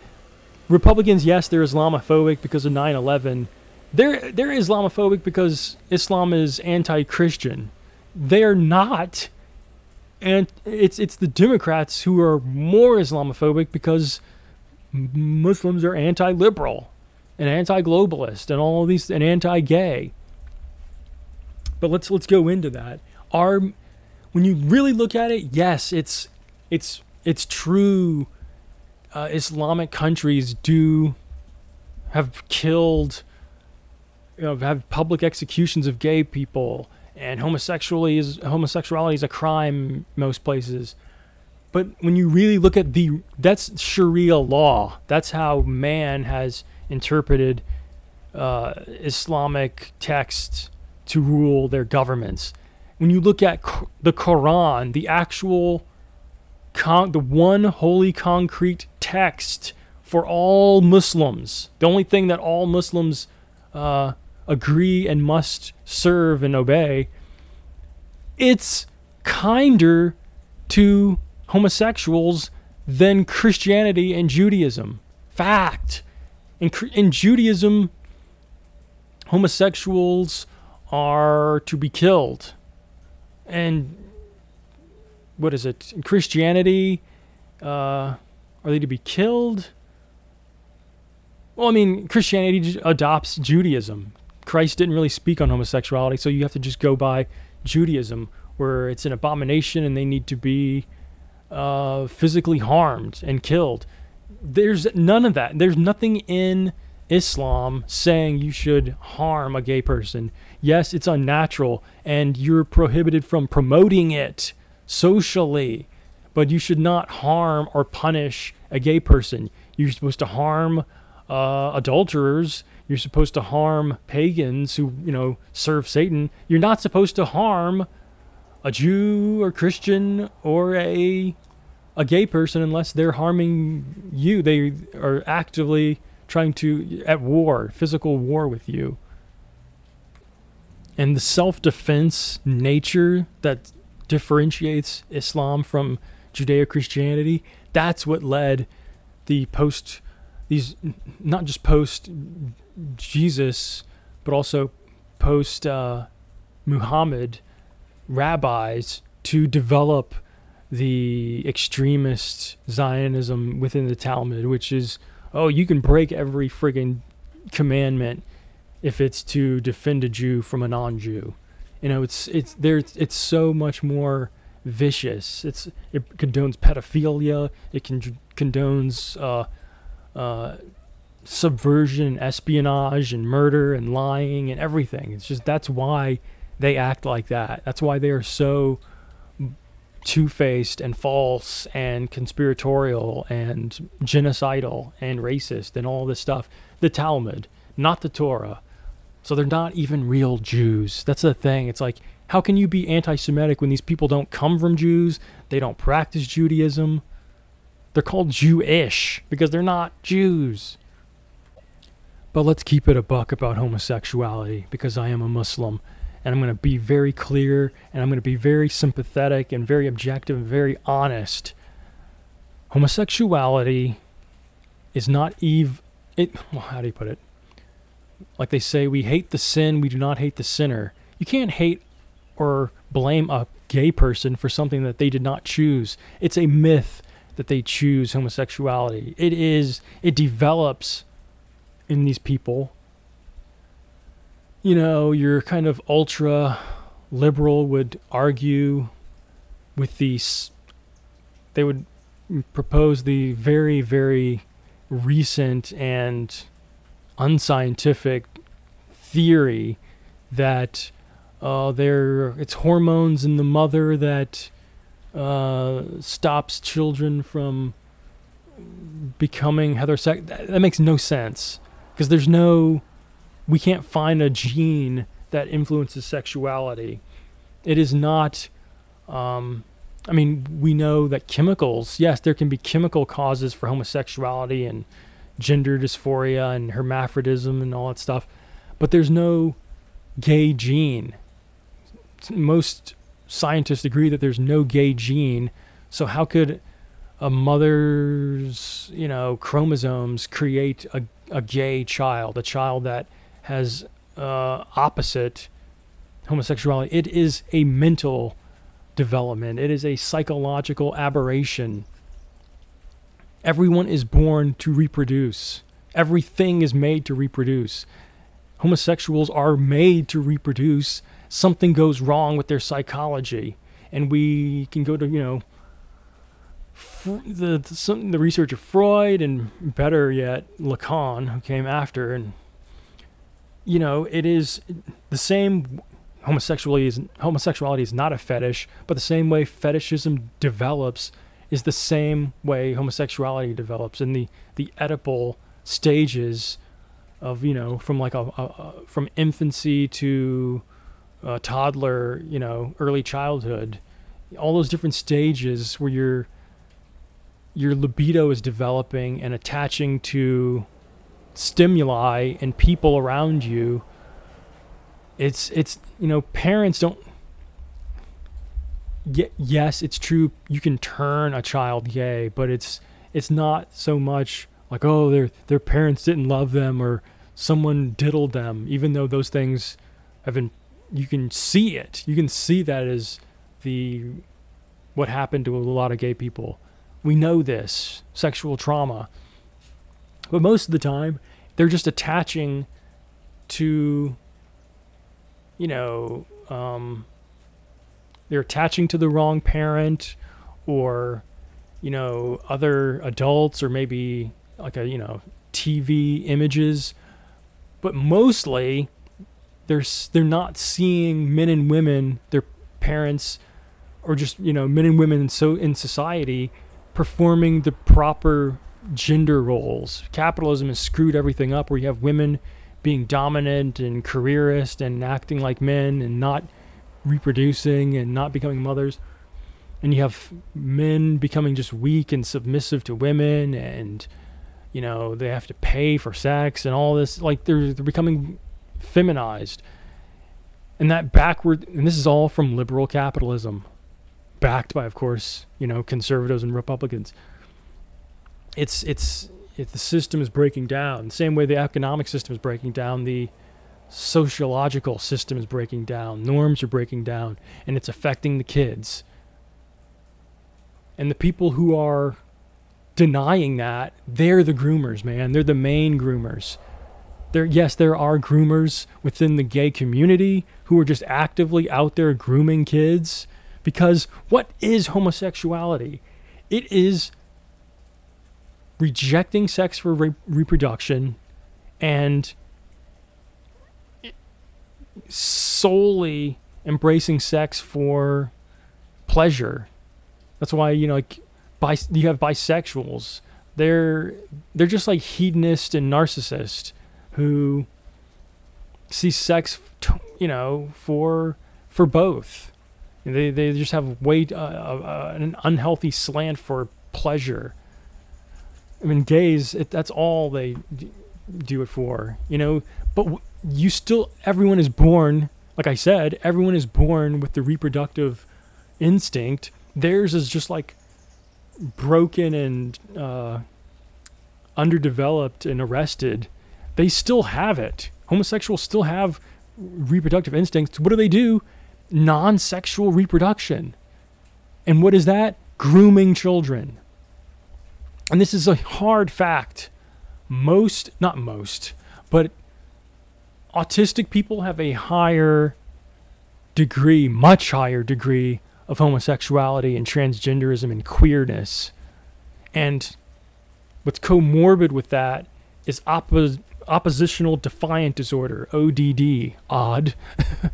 Republicans, yes, they're Islamophobic because of 9/11. They're they're Islamophobic because Islam is anti-Christian. They're not, and it's it's the Democrats who are more Islamophobic because Muslims are anti-liberal an anti-globalist and all these and anti-gay. But let's let's go into that. Are when you really look at it, yes, it's it's it's true. Uh, Islamic countries do have killed, you know, have public executions of gay people, and homosexuality is homosexuality is a crime most places. But when you really look at the that's Sharia law. That's how man has interpreted uh, Islamic texts to rule their governments. When you look at the Quran, the actual, the one holy concrete text for all Muslims, the only thing that all Muslims uh, agree and must serve and obey, it's kinder to homosexuals than Christianity and Judaism. Fact. In, in Judaism, homosexuals are to be killed. And what is it? In Christianity, uh, are they to be killed? Well, I mean, Christianity adopts Judaism. Christ didn't really speak on homosexuality, so you have to just go by Judaism, where it's an abomination and they need to be uh, physically harmed and killed. There's none of that. There's nothing in Islam saying you should harm a gay person. Yes, it's unnatural and you're prohibited from promoting it socially, but you should not harm or punish a gay person. You're supposed to harm uh, adulterers. You're supposed to harm pagans who, you know, serve Satan. You're not supposed to harm a Jew or Christian or a a gay person unless they're harming you. They are actively trying to at war, physical war with you. And the self-defense nature that differentiates Islam from Judeo-Christianity, that's what led the post these not just post Jesus, but also post uh, Muhammad rabbis to develop the extremist Zionism within the Talmud, which is, oh, you can break every friggin' commandment if it's to defend a Jew from a non-Jew. You know, it's it's there. It's so much more vicious. It's it condones pedophilia. It con- condones uh, uh, subversion, espionage, and murder, and lying, and everything. It's just that's why they act like that. That's why they are so two faced and false and conspiratorial and genocidal and racist and all this stuff. The Talmud, not the Torah. So they're not even real Jews. That's the thing. It's like, how can you be anti Semitic when these people don't come from Jews? They don't practice Judaism. They're called Jewish because they're not Jews. But let's keep it a buck about homosexuality because I am a Muslim and I'm going to be very clear and I'm going to be very sympathetic and very objective and very honest. Homosexuality is not eve it well, how do you put it? Like they say we hate the sin, we do not hate the sinner. You can't hate or blame a gay person for something that they did not choose. It's a myth that they choose homosexuality. It is it develops in these people you know, your kind of ultra liberal would argue with these, they would propose the very, very recent and unscientific theory that uh, there it's hormones in the mother that uh, stops children from becoming heterosexual. That, that makes no sense because there's no we can't find a gene that influences sexuality. It is not. Um, I mean, we know that chemicals. Yes, there can be chemical causes for homosexuality and gender dysphoria and hermaphrodism and all that stuff, but there's no gay gene. Most scientists agree that there's no gay gene. So how could a mother's, you know, chromosomes create a, a gay child, a child that has uh, opposite homosexuality. It is a mental development, it is a psychological aberration. Everyone is born to reproduce, everything is made to reproduce. Homosexuals are made to reproduce. Something goes wrong with their psychology. And we can go to, you know, the, the, the research of Freud and better yet, Lacan, who came after and you know, it is the same. Homosexuality is homosexuality is not a fetish, but the same way fetishism develops is the same way homosexuality develops in the the Oedipal stages of you know from like a, a, from infancy to a toddler, you know, early childhood, all those different stages where your your libido is developing and attaching to stimuli and people around you it's it's you know parents don't yes, it's true. You can turn a child gay, but it's it's not so much like oh their their parents didn't love them or someone diddled them. Even though those things have been, you can see it. You can see that as the what happened to a lot of gay people. We know this sexual trauma, but most of the time they're just attaching to you know um, they're attaching to the wrong parent or you know other adults or maybe like a you know TV images. But mostly they're they're not seeing men and women their parents or just you know men and women so in society performing the proper gender roles capitalism has screwed everything up where you have women being dominant and careerist and acting like men and not reproducing and not becoming mothers. And you have men becoming just weak and submissive to women and you know, they have to pay for sex and all this like they're they're becoming feminized. And that backward and this is all from liberal capitalism backed by of course, you know, conservatives and republicans. It's it's if the system is breaking down, the same way the economic system is breaking down, the sociological system is breaking down, norms are breaking down, and it's affecting the kids. And the people who are denying that, they're the groomers, man. They're the main groomers. There, yes, there are groomers within the gay community who are just actively out there grooming kids. Because what is homosexuality? It is rejecting sex for re- reproduction and solely embracing sex for pleasure. That's why you know like bis- you have bisexuals. They're they're just like hedonist and narcissist who see sex, you know, for for both. They they just have way uh, uh, an unhealthy slant for pleasure I mean, gays, it, that's all they do it for, you know. But you still, everyone is born, like I said, everyone is born with the reproductive instinct. Theirs is just like broken and uh, underdeveloped and arrested. They still have it. Homosexuals still have reproductive instincts. What do they do? Non sexual reproduction. And what is that? Grooming children and this is a hard fact. Most, not most, but autistic people have a higher degree, much higher degree of homosexuality and transgenderism and queerness. And what's comorbid with that is oppo- oppositional defiant disorder, ODD, odd,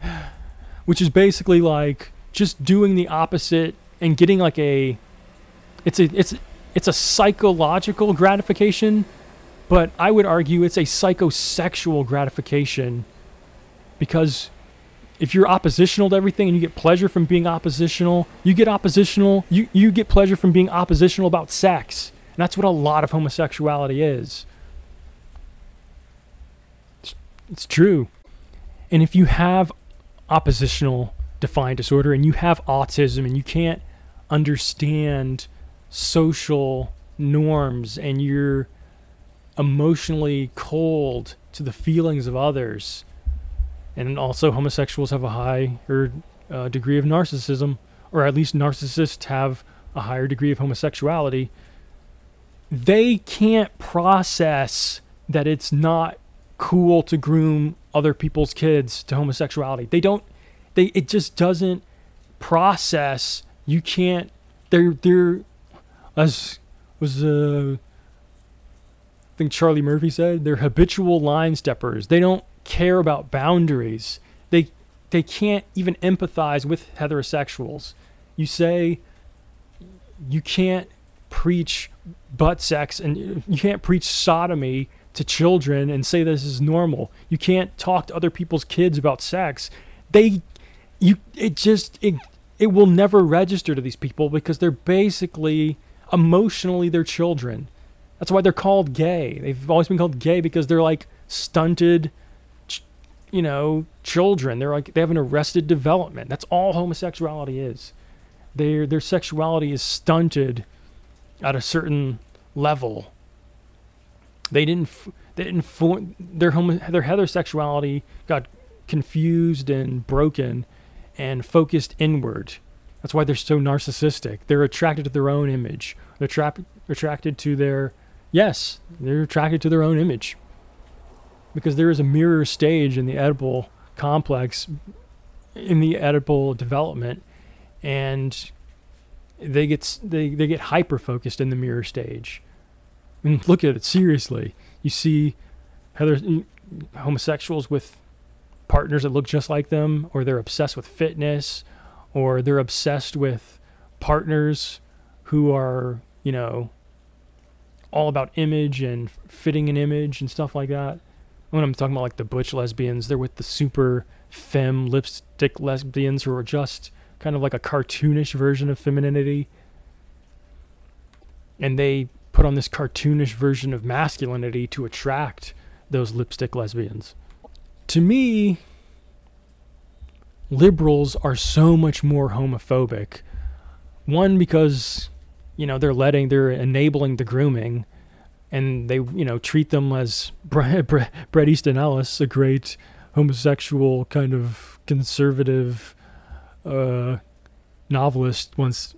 which is basically like just doing the opposite and getting like a it's a it's it's a psychological gratification, but I would argue it's a psychosexual gratification because if you're oppositional to everything and you get pleasure from being oppositional, you get oppositional, you, you get pleasure from being oppositional about sex. And that's what a lot of homosexuality is. It's, it's true. And if you have oppositional defiant disorder and you have autism and you can't understand social norms and you're emotionally cold to the feelings of others. And also, homosexuals have a higher uh, degree of narcissism, or at least narcissists have a higher degree of homosexuality. They can't process that it's not cool to groom other people's kids to homosexuality. They don't. They it just doesn't process. You can't. They're they're as was uh, I think Charlie Murphy said, they're habitual line steppers. They don't care about boundaries. They they can't even empathize with heterosexuals. You say you can't preach butt sex and you can't preach sodomy to children and say this is normal. You can't talk to other people's kids about sex. They you it just it it will never register to these people because they're basically emotionally their children. That's why they're called gay. They've always been called gay because they're like stunted, you know, children. They're like they have an arrested development. That's all homosexuality is. their their sexuality is stunted at a certain level. They didn't they didn't form their homo, their heterosexuality got confused and broken and focused inward. That's why they're so narcissistic. They're attracted to their own image. They're tra- attracted to their yes, they're attracted to their own image. Because there is a mirror stage in the Oedipal complex in the Oedipal development and they get they, they get hyper focused in the mirror stage. Mean, look at it seriously. You see Heather mm, homosexuals with partners that look just like them, or they're obsessed with fitness, or they're obsessed with partners who are, you know, all about image and fitting an image and stuff like that. When I'm talking about like the butch lesbians, they're with the super femme lipstick lesbians who are just kind of like a cartoonish version of femininity. And they put on this cartoonish version of masculinity to attract those lipstick lesbians. To me, liberals are so much more homophobic. One, because, you know, they're letting, they're enabling the grooming and they, you know, treat them as Bret, Bret Easton Ellis, a great homosexual kind of conservative uh, novelist once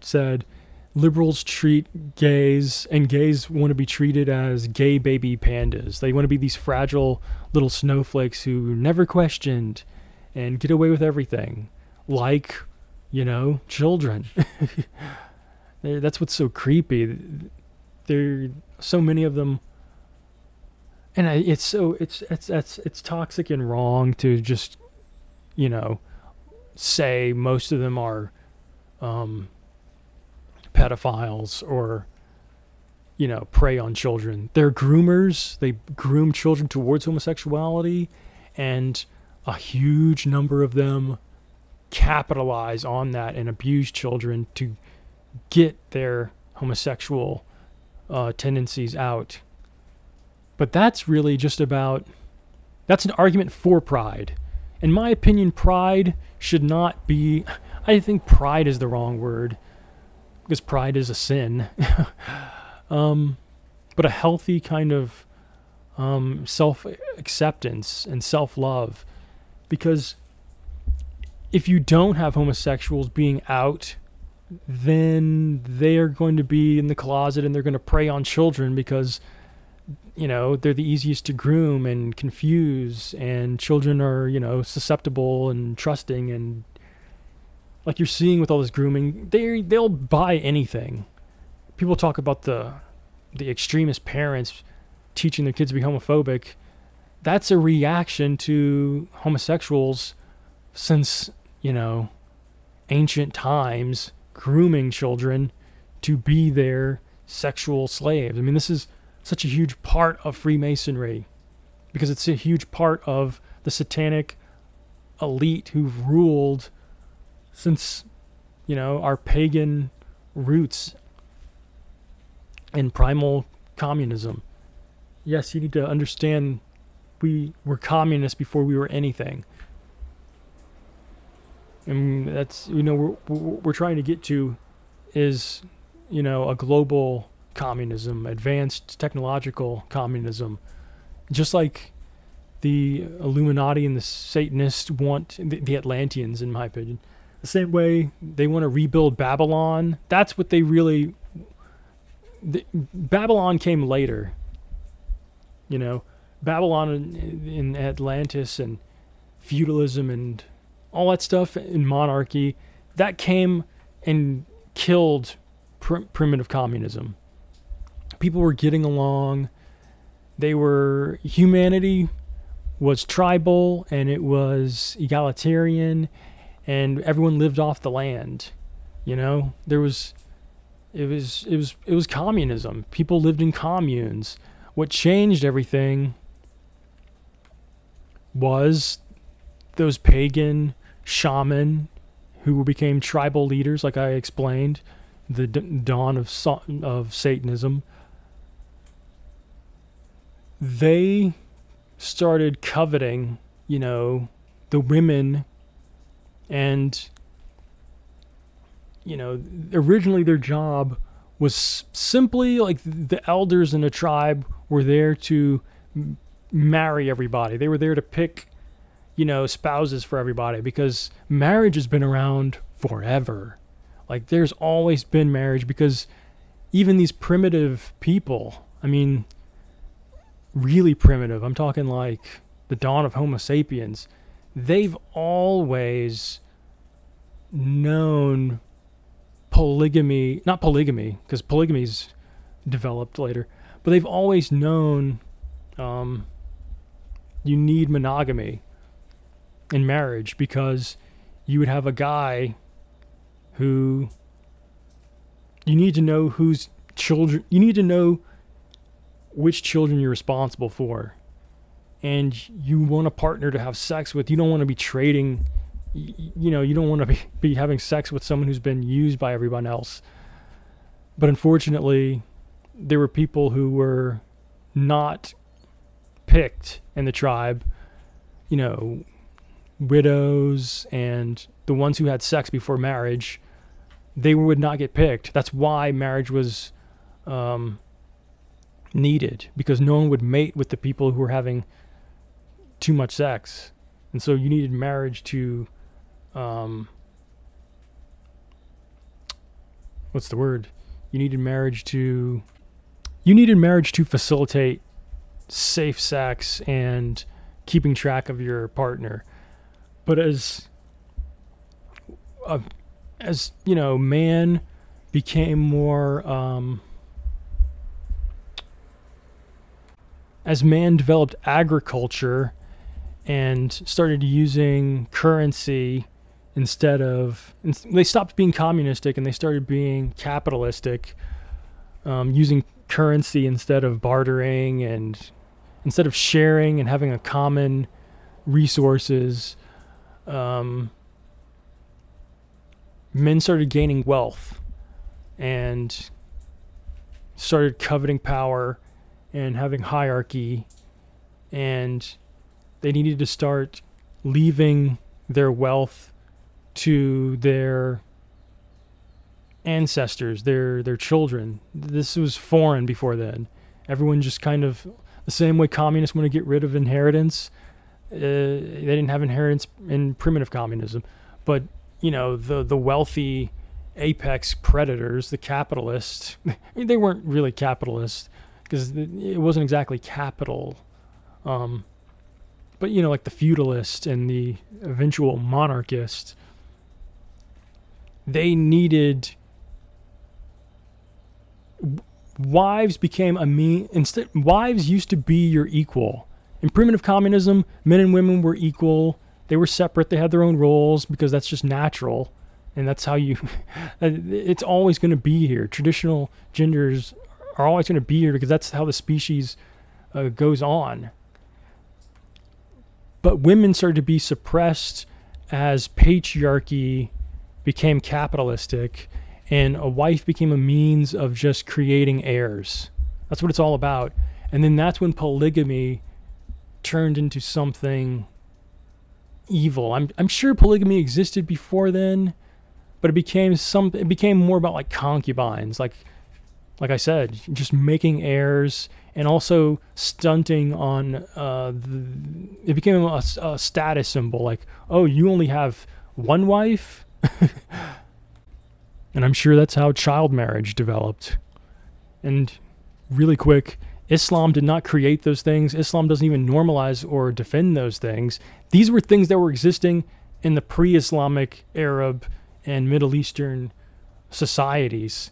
said, liberals treat gays, and gays want to be treated as gay baby pandas. They want to be these fragile little snowflakes who never questioned and get away with everything, like, you know, children. That's what's so creepy. There, so many of them, and it's so it's it's it's it's toxic and wrong to just, you know, say most of them are um, pedophiles or you know prey on children they're groomers they groom children towards homosexuality and a huge number of them capitalize on that and abuse children to get their homosexual uh, tendencies out but that's really just about that's an argument for pride in my opinion, pride should not be. I think pride is the wrong word because pride is a sin. um, but a healthy kind of um, self acceptance and self love. Because if you don't have homosexuals being out, then they are going to be in the closet and they're going to prey on children because you know they're the easiest to groom and confuse and children are you know susceptible and trusting and like you're seeing with all this grooming they they'll buy anything. People talk about the the extremist parents teaching their kids to be homophobic that's a reaction to homosexuals since you know ancient times grooming children to be their sexual slaves i mean this is such a huge part of Freemasonry because it's a huge part of the satanic elite who've ruled since, you know, our pagan roots in primal communism. Yes, you need to understand we were communists before we were anything. And that's, you know, what we're trying to get to is, you know, a global communism, advanced technological communism, just like the Illuminati and the Satanists want the, the Atlanteans, in my opinion. The same way they want to rebuild Babylon. That's what they really. The, Babylon came later. You know, Babylon and, in Atlantis and feudalism and all that stuff and monarchy that came and killed pr- primitive communism people were getting along. They were humanity was tribal and it was egalitarian and everyone lived off the land. You know, there was it was it was it was communism. People lived in communes. What changed everything was those pagan shaman who became tribal leaders like I explained, the dawn of of Satanism. They started coveting, you know, the women and you know, originally their job was simply like the elders in a tribe were there to marry everybody. They were there to pick, you know, spouses for everybody because marriage has been around forever. Like there's always been marriage because even these primitive people, I mean, really primitive, I'm talking like the dawn of Homo sapiens, they've always known polygamy, not polygamy, because polygamy's developed later, but they've always known um, you need monogamy in marriage because you would have a guy who you need to know whose children you need to know which children you're responsible for. And you want a partner to have sex with. You don't want to be trading you know you don't want to be, be having sex with someone who's been used by everyone else. But unfortunately there were people who were not picked in the tribe you know widows and the ones who had sex before marriage they would not get picked. That's why marriage was um, needed because no one would mate with the people who were having too much sex, and so you needed marriage to, um, what's the word? You needed marriage to, you needed marriage to facilitate safe sex and keeping track of your partner. But as a as you know, man became more um, as man developed agriculture and started using currency instead of they stopped being communistic and they started being capitalistic um, using currency instead of bartering and instead of sharing and having a common resources um, men started gaining wealth and started coveting power and having hierarchy and they needed to start leaving their wealth to their ancestors, their their children. This was foreign before then. Everyone just kind of the same way communists want to get rid of inheritance. Uh, they didn't have inheritance in primitive communism, but you know the the wealthy apex predators, the capitalists. I mean, they weren't really capitalists because it wasn't exactly capital. Um, but you know, like the feudalist and the eventual monarchist, they needed wives became a mean instead wives used to be your equal in primitive communism men and women were equal they were separate. They had their own roles because that's just natural, and that's how you. it's always going to be here. Traditional genders are always going to be here because that's how the species uh, goes on. But women started to be suppressed as patriarchy became capitalistic, and a wife became a means of just creating heirs. That's what it's all about. And then that's when polygamy turned into something evil. I'm I'm sure polygamy existed before then, but it became some it became more about like concubines, like like I said, just making heirs and also stunting on uh, the, it became a, a status symbol like oh you only have one wife and i'm sure that's how child marriage developed and really quick Islam did not create those things. Islam doesn't even normalize or defend those things. These were things that were existing in the pre Islamic Arab and Middle Eastern societies.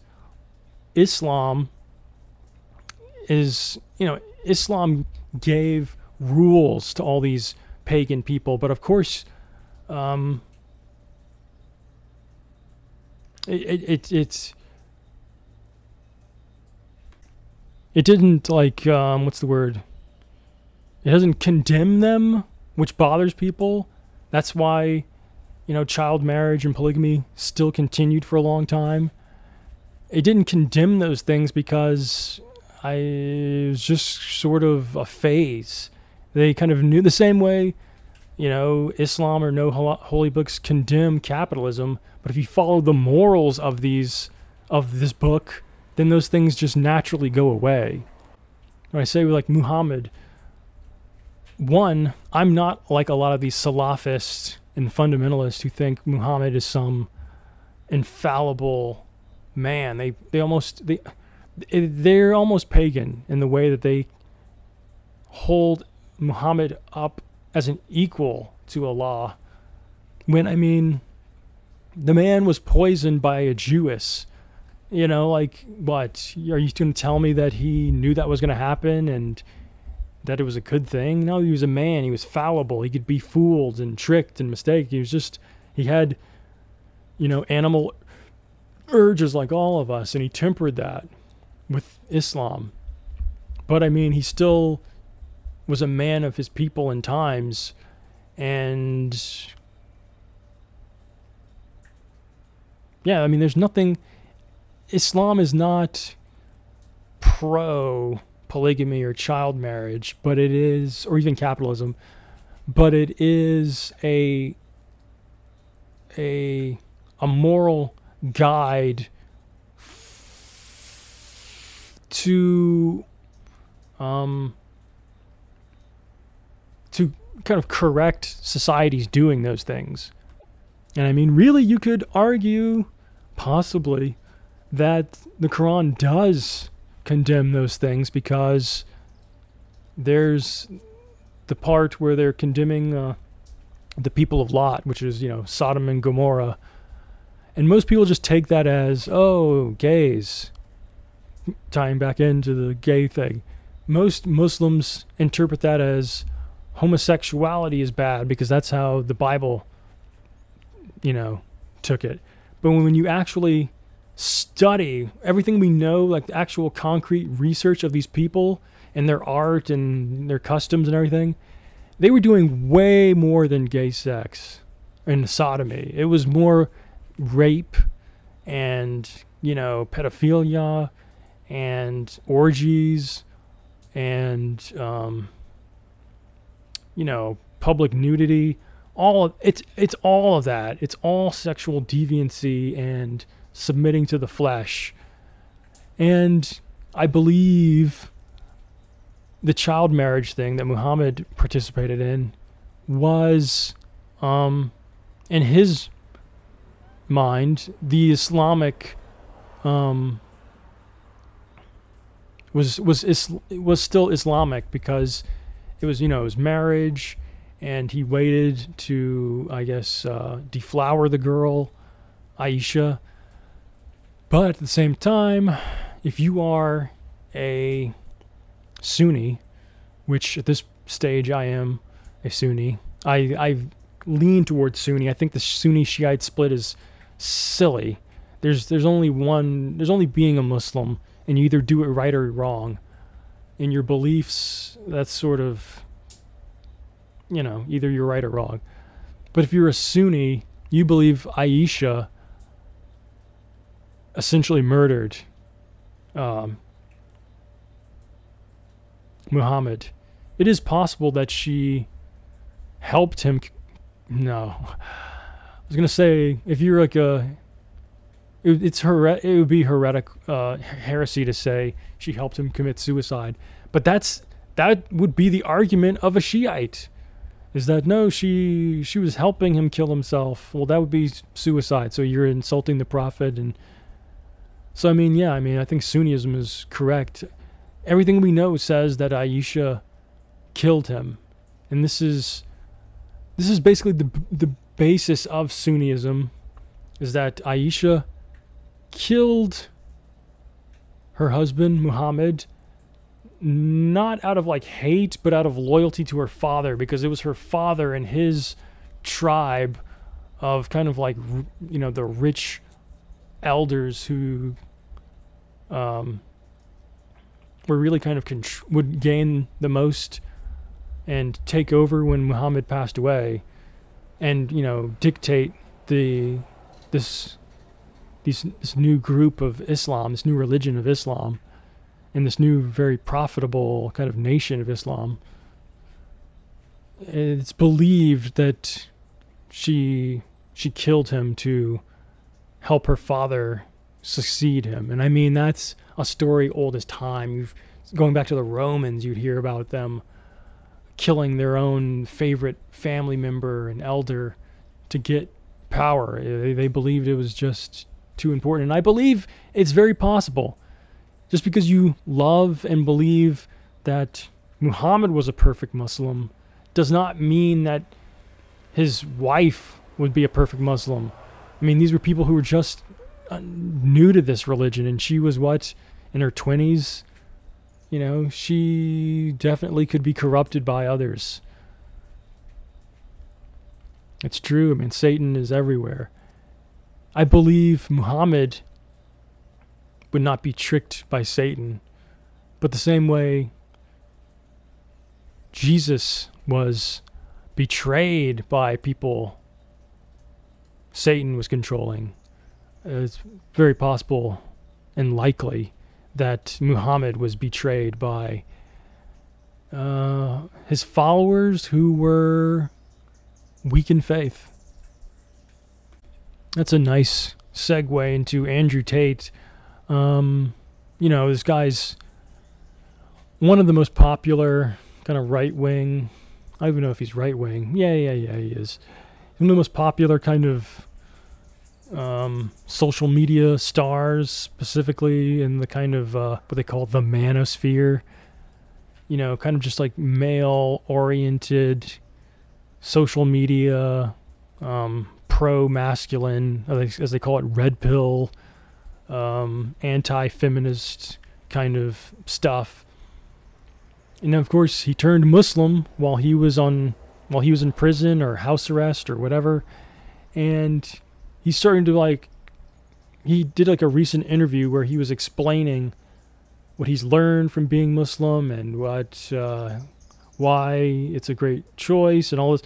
Islam is, you know, Islam gave rules to all these pagan people, but of course, um, it, it, it, it's it didn't like um, what's the word? It doesn't condemn them, which bothers people. That's why, you know, child marriage and polygamy still continued for a long time. It didn't condemn those things because I it was just sort of a phase. They kind of knew the same way you know, Islam or no holy books condemn capitalism, but if you follow the morals of these of this book, then those things just naturally go away. When I say like Muhammad, one, I'm not like a lot of these Salafists and fundamentalists who think Muhammad is some infallible man. They they almost they they're almost pagan in the way that they hold Muhammad up as an equal to Allah. When I mean, the man was poisoned by a Jewess. You know, like what? Are you going to tell me that he knew that was going to happen and that it was a good thing? No, he was a man. He was fallible. He could be fooled and tricked and mistaken. He was just he had, you know, animal urges like all of us, and he tempered that with Islam. But I mean, he still was a man of his people and times, and yeah, I mean, there's nothing. Islam is not pro polygamy or child marriage, but it is, or even capitalism, but it is a a a moral guide to um, to kind of correct societies doing those things. And I mean, really, you could argue, possibly, that the Quran does condemn those things because there's the part where they're condemning uh, the people of Lot, which is, you know, Sodom and Gomorrah. And most people just take that as, oh, gays, tying back into the gay thing. Most Muslims interpret that as homosexuality is bad because that's how the Bible, you know, took it. But when you actually study everything we know, like the actual concrete research of these people and their art and their customs and everything, they were doing way more than gay sex and sodomy. It was more rape and, you know, pedophilia and orgies and um, you know public nudity all of, it's it's all of that. It's all sexual deviancy and submitting to the flesh. And i believe the child marriage thing that muhammad participated in was um, in his mind the islamic um, was was was still Islamic because it was you know it was marriage, and he waited to I guess uh, deflower the girl, Aisha. But at the same time, if you are a Sunni, which at this stage I am a Sunni, I I lean towards Sunni. I think the Sunni Shiite split is silly. There's there's only one. There's only being a Muslim and you either do it right or wrong. In your beliefs, that's sort of, you know, either you're right or wrong. But if you're a Sunni, you believe Aisha essentially murdered um, Muhammad. It is possible that she helped him. No. I was going to say, if you're like a it, it's her. It would be heretic uh, heresy to say she helped him commit suicide. But that's that would be the argument of a Shiite, is that no, she she was helping him kill himself. Well, that would be suicide. So you're insulting the prophet, and so I mean, yeah, I mean, I think Sunnism is correct. Everything we know says that Aisha killed him, and this is this is basically the the basis of Sunnism, is that Aisha killed her husband, Muhammad, not out of like hate, but out of loyalty to her father, because it was her father and his tribe of kind of like, you know, the rich elders who um, were really kind of would gain the most and take over when Muhammad passed away and, you know, dictate the this these, this new group of Islam, this new religion of Islam, and this new very profitable kind of nation of Islam. it's believed that she she killed him to help her father succeed him. And I mean that's a story old as time. You've going back to the Romans, you'd hear about them killing their own favorite family member and elder to get power. They believed it was just too important. And I believe it's very possible. Just because you love and believe that Muhammad was a perfect Muslim does not mean that his wife would be a perfect Muslim. I mean, these were people who were just uh, new to this religion, and she was what in her 20s. You know, she definitely could be corrupted by others. It's true. I mean, Satan is everywhere. I believe Muhammad would not be tricked by Satan, but the same way Jesus was betrayed by people Satan was controlling. It's very possible and likely that Muhammad was betrayed by uh, his followers who were weak in faith. That's a nice segue into Andrew Tate. Um, you know, this guy's one of the most popular kind of right wing. I don't even know if he's right wing. Yeah, yeah, yeah, he is. One of the most popular kind of um, social media stars, specifically in the kind of uh, what they call the manosphere. You know, kind of just like male oriented social media, um, pro masculine, as they call it, red pill, um, anti feminist kind of stuff. And of course, he turned Muslim while he was on while he was in prison or house arrest or whatever, and he's starting to like. He did like a recent interview where he was explaining what he's learned from being Muslim and what uh, why it's a great choice and all this.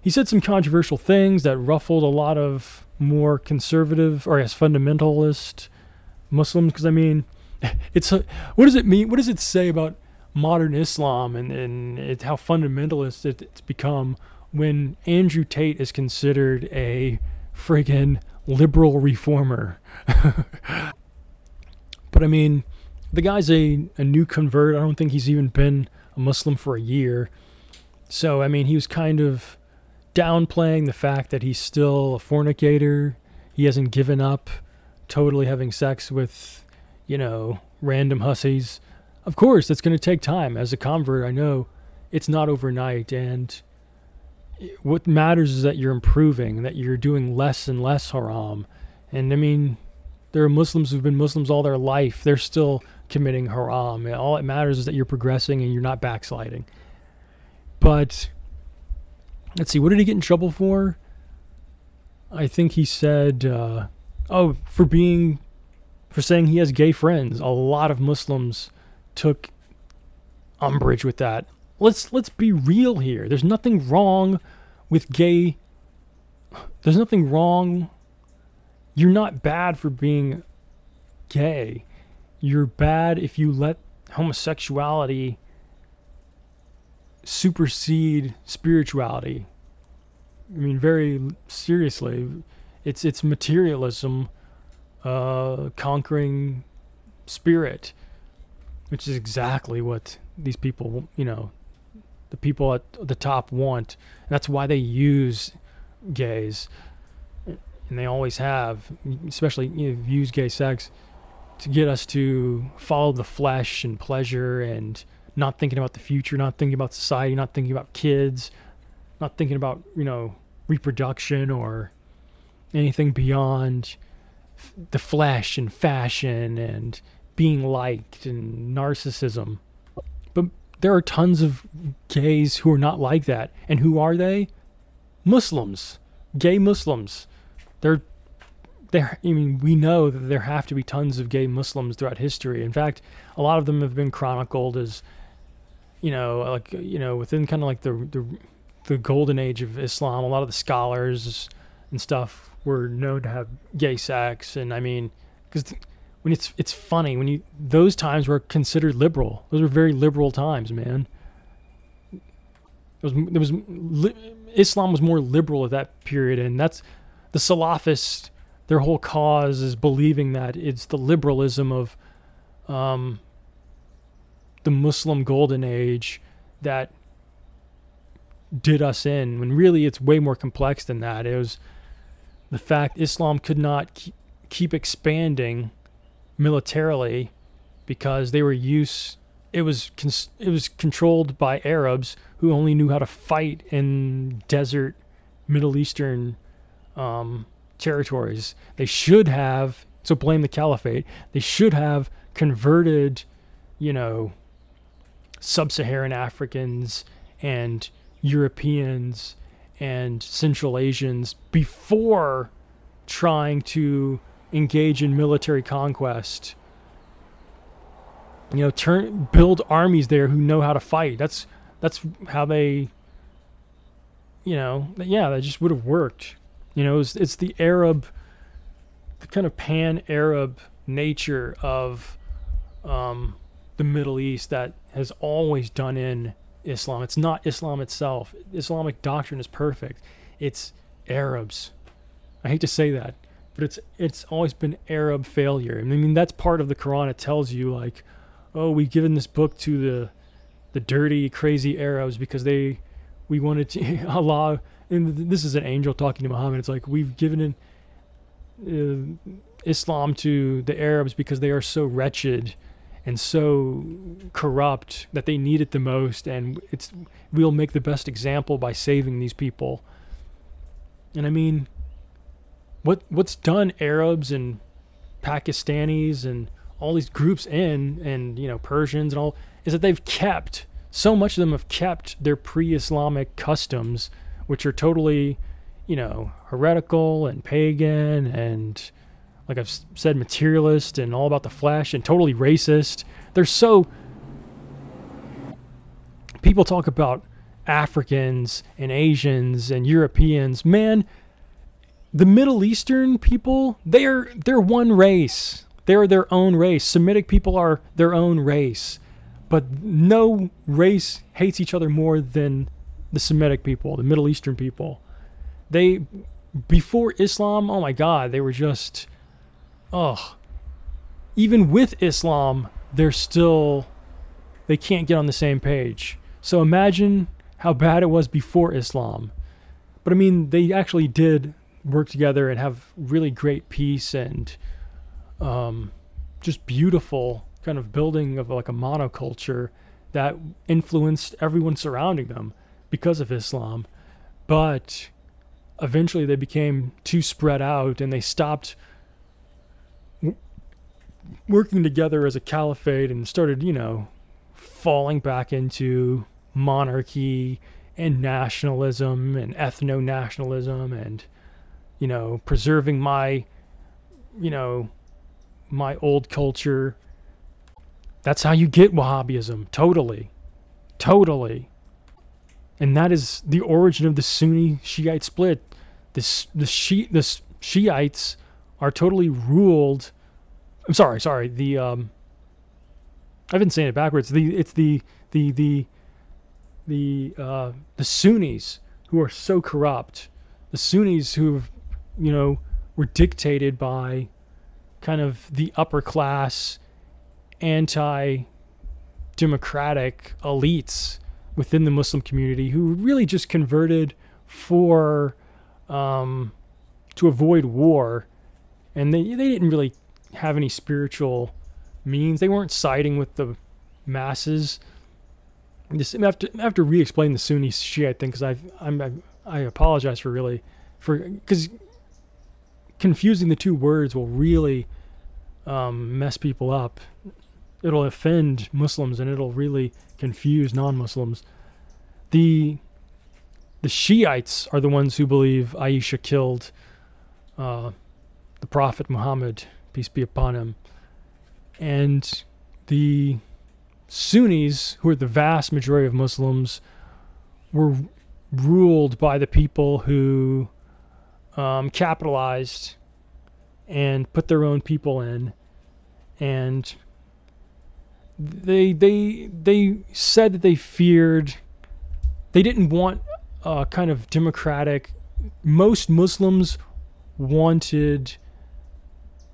He said some controversial things that ruffled a lot of more conservative or as fundamentalist Muslims. Because I mean, it's what does it mean? What does it say about modern Islam and, and it, how fundamentalist it, it's become when Andrew Tate is considered a friggin' liberal reformer. but I mean, the guy's a, a new convert. I don't think he's even been a Muslim for a year. So, I mean, he was kind of downplaying the fact that he's still a fornicator. He hasn't given up totally having sex with, you know, random hussies. Of course, it's going to take time. As a convert, I know it's not overnight. And what matters is that you're improving, that you're doing less and less haram. And I mean, there are Muslims who've been Muslims all their life. They're still committing haram. All it matters is that you're progressing and you're not backsliding. But let's see, what did he get in trouble for? I think he said, uh, oh, for being, for saying he has gay friends. A lot of Muslims took umbrage with that. Let's let's be real here. There's nothing wrong with gay. There's nothing wrong. You're not bad for being gay. You're bad if you let homosexuality supersede spirituality. I mean, very seriously, it's it's materialism uh, conquering spirit, which is exactly what these people, you know, the people at the top want. And that's why they use gays, and they always have, especially you know, use gay sex to get us to follow the flesh and pleasure and not thinking about the future, not thinking about society, not thinking about kids, not thinking about, you know, reproduction or anything beyond f- the flesh and fashion and being liked and narcissism. But there are tons of gays who are not like that. And who are they? Muslims, gay Muslims. They're there I mean we know that there have to be tons of gay Muslims throughout history. In fact, a lot of them have been chronicled as you know, like you know, within kind of like the the the golden age of Islam, a lot of the scholars and stuff were known to have gay sex and I mean cuz when it's it's funny when you those times were considered liberal. Those were very liberal times, man. It was there was Islam was more liberal at that period, and that's the Salafists. Their whole cause is believing that it's the liberalism of um, the Muslim golden age that did us in. When really it's way more complex than that. It was the fact Islam could not keep expanding militarily because they were used it was it was controlled by Arabs who only knew how to fight in desert Middle Eastern um, territories. They should have so blame the caliphate. They should have converted, you know, sub-Saharan Africans and Europeans and Central Asians before trying to engage in military conquest. You know turn build armies there who know how to fight. That's that's how they you know yeah that just would have worked. You know it's, it's the arab the kind of pan-arab nature of um, the middle east that has always done in islam. It's not islam itself. Islamic doctrine is perfect. It's arabs. I hate to say that but it's it's always been arab failure. I mean that's part of the quran. It tells you like oh, we've given this book to the the dirty, crazy Arabs because they we wanted to Allah. And this is an angel talking to Muhammad. It's like we've given in, uh, Islam to the Arabs because they are so wretched and so corrupt that they need it the most, and it's we'll make the best example by saving these people. And I mean, what what's done Arabs and Pakistanis and all these groups in and you know Persians and all is that they've kept so much of them have kept their pre-Islamic customs, which are totally, you know, heretical and pagan and like I've said, materialist and all about the flesh and totally racist. They're so. People talk about Africans and Asians and Europeans. Man, the Middle Eastern people, they're they're one race. They're their own race. Semitic people are their own race. But no race hates each other more than the Semitic people, the Middle Eastern people. They, before Islam, oh my God, they were just, oh. Even with Islam, they're still, they can't get on the same page. So imagine how bad it was before Islam. But I mean, they actually did work together and have really great peace and um, just beautiful kind of building of like a monoculture that influenced everyone surrounding them because of Islam. But eventually they became too spread out and they stopped working together as a caliphate and started, you know, falling back into monarchy and nationalism and ethno nationalism and, you know, preserving my, you know, my old culture. That's how you get Wahhabism. Totally. Totally. And that is the origin of the Sunni Shiite split. This the Shi the Shiites are totally ruled I'm sorry, sorry. The um I've been saying it backwards. The it's the the the the uh the Sunnis who are so corrupt. The Sunnis who you know were dictated by kind of the upper class, anti democratic elites within the Muslim community who really just converted for um, to avoid war, and they they didn't really have any spiritual means. They weren't siding with the masses. Just I have to have to re-explain the Sunni Shiite thing because I I'm I, I apologize for really for because confusing the two words will really um, mess people up. It'll offend Muslims and it'll really confuse non-Muslims. The the Shiites are the ones who believe Aisha killed uh, the Prophet Muhammad, peace be upon him, and the Sunnis, who are the vast majority of Muslims, were ruled by the people who um, capitalized and put their own people in, and they they they said that they feared they didn't want a kind of democratic. Most Muslims wanted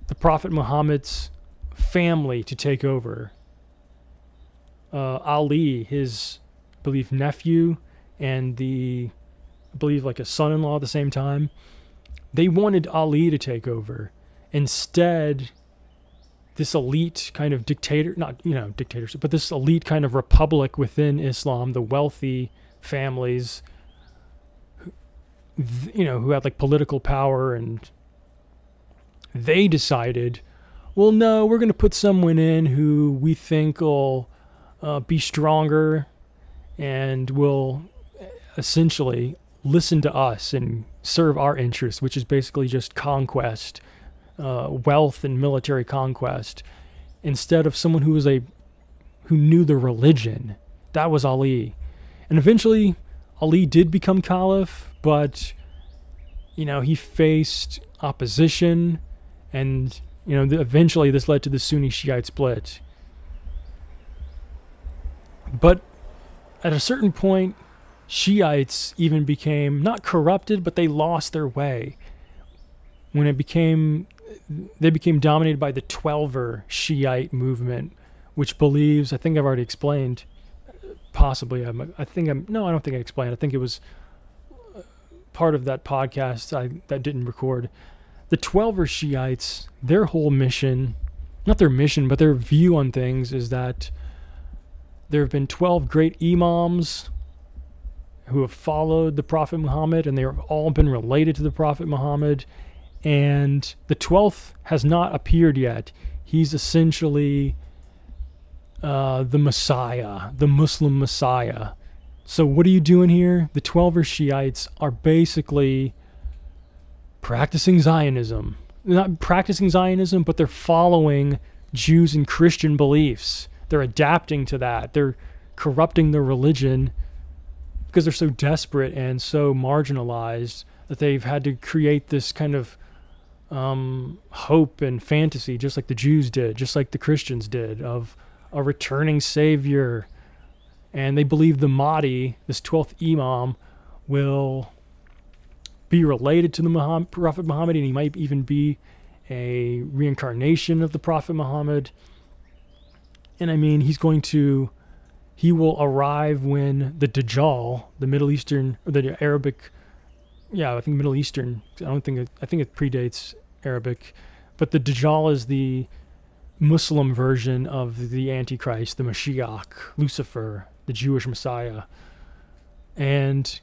the Prophet Muhammad's family to take over. Uh, Ali, his, I believe, nephew, and the, I believe, like a son-in-law at the same time, they wanted Ali to take over. Instead, this elite kind of dictator, not you know dictatorship, but this elite kind of republic within Islam, the wealthy families, you know, who had like political power and they decided, well, no, we're going to put someone in who we think will uh, be stronger and will essentially listen to us and serve our interests, which is basically just conquest, uh, wealth and military conquest, instead of someone who was a who knew the religion. That was Ali, and eventually Ali did become caliph, but you know he faced opposition and you know eventually this led to the Sunni Shiite split. But at a certain point, Shiites even became not corrupted, but they lost their way. When it became they became dominated by the Twelver Shiite movement, which believes I think I've already explained, possibly I'm, I think I'm no I don't think I explained. I think it was uh, part of that podcast I that didn't record the Twelver Shiites, their whole mission, not their mission, but their view on things is that there have been 12 great imams who have followed the Prophet Muhammad, and they have all been related to the Prophet Muhammad. And the 12th has not appeared yet. He's essentially uh, the Messiah, the Muslim Messiah. So, what are you doing here? The Twelver Shiites are basically practicing Zionism. not practicing Zionism, but they're following Jews and Christian beliefs. They're adapting to that. They're corrupting their religion because they're so desperate and so marginalized that they've had to create this kind of um, hope and fantasy, just like the Jews did, just like the Christians did, of a returning Savior. And they believe the Mahdi, this 12th Imam, will be related to the Muhammad, Prophet Muhammad, and he might even be a reincarnation of the Prophet Muhammad. And I mean, he's going to, he will arrive when the Dajjal, the Middle Eastern, or the Arabic, yeah, I think Middle Eastern. I don't think it, I think it predates Arabic, but the Dajjal is the Muslim version of the Antichrist, the Mashiach, Lucifer, the Jewish Messiah. And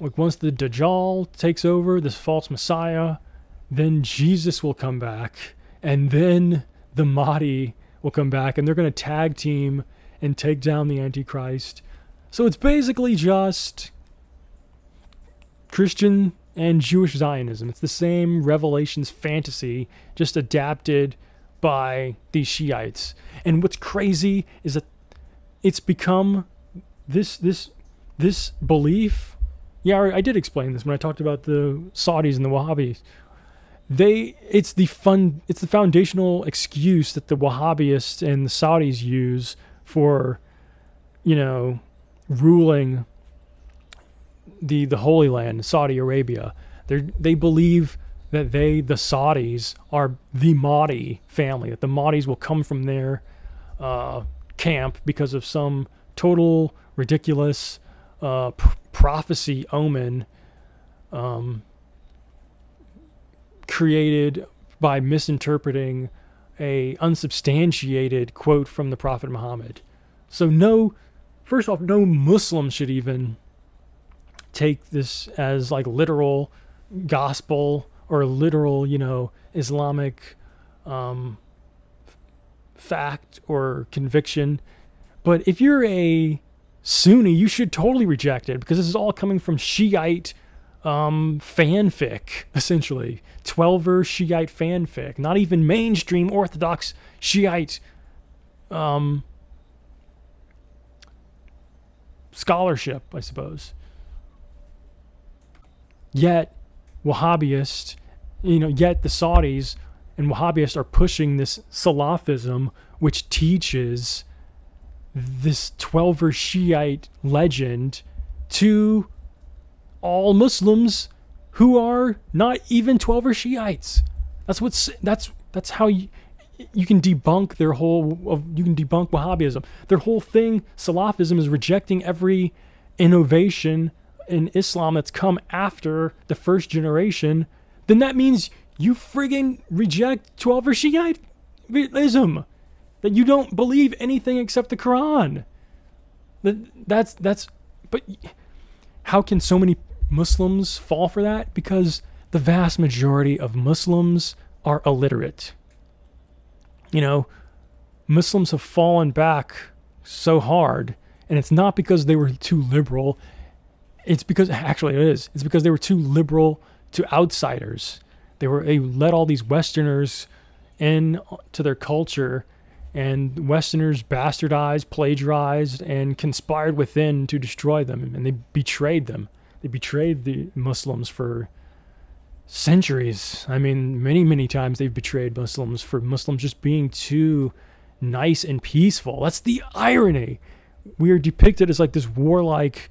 like once the Dajjal takes over, this false Messiah, then Jesus will come back, and then the Mahdi will come back, and they're going to tag team and take down the Antichrist. So it's basically just Christian and Jewish Zionism. It's the same Revelations fantasy, just adapted by these Shiites. And what's crazy is that it's become this this this belief yeah, I did explain this when I talked about the Saudis and the Wahhabis. They, it's the fun, it's the foundational excuse that the Wahhabists and the Saudis use for, you know, ruling the the Holy Land, Saudi Arabia. They they believe that they, the Saudis, are the Mahdi family. That the Mahdis will come from their uh, camp because of some total ridiculous uh, prophecy omen um, created by misinterpreting a unsubstantiated quote from the prophet Muhammad. So no first off no Muslim should even take this as like literal gospel or literal, you know, Islamic um, fact or conviction. But if you're a Sunni, you should totally reject it because this is all coming from Shiite um, fanfic, essentially. Twelver Shiite fanfic, not even mainstream Orthodox Shiite um, scholarship, I suppose. Yet, Wahhabist, you know, yet the Saudis and Wahhabists are pushing this Salafism, which teaches this Twelver Shiite legend to all Muslims who are not even Twelver Shiites. That's what's that's that's how you you can debunk their whole you can debunk Wahhabism. Their whole thing, Salafism, is rejecting every innovation in Islam that's come after the first generation. Then that means you friggin' reject Twelver Shiitism. That you don't believe anything except the Quran. That that's that's but how can so many Muslims fall for that? Because the vast majority of Muslims are illiterate. You know, Muslims have fallen back so hard, and it's not because they were too liberal. It's because actually it is. It's because they were too liberal to outsiders. They were they let all these Westerners in to their culture, and Westerners bastardized, plagiarized, and conspired within to destroy them, and they betrayed them. They betrayed the Muslims for centuries. I mean, many, many times they've betrayed Muslims for Muslims just being too nice and peaceful. That's the irony. We are depicted as like this warlike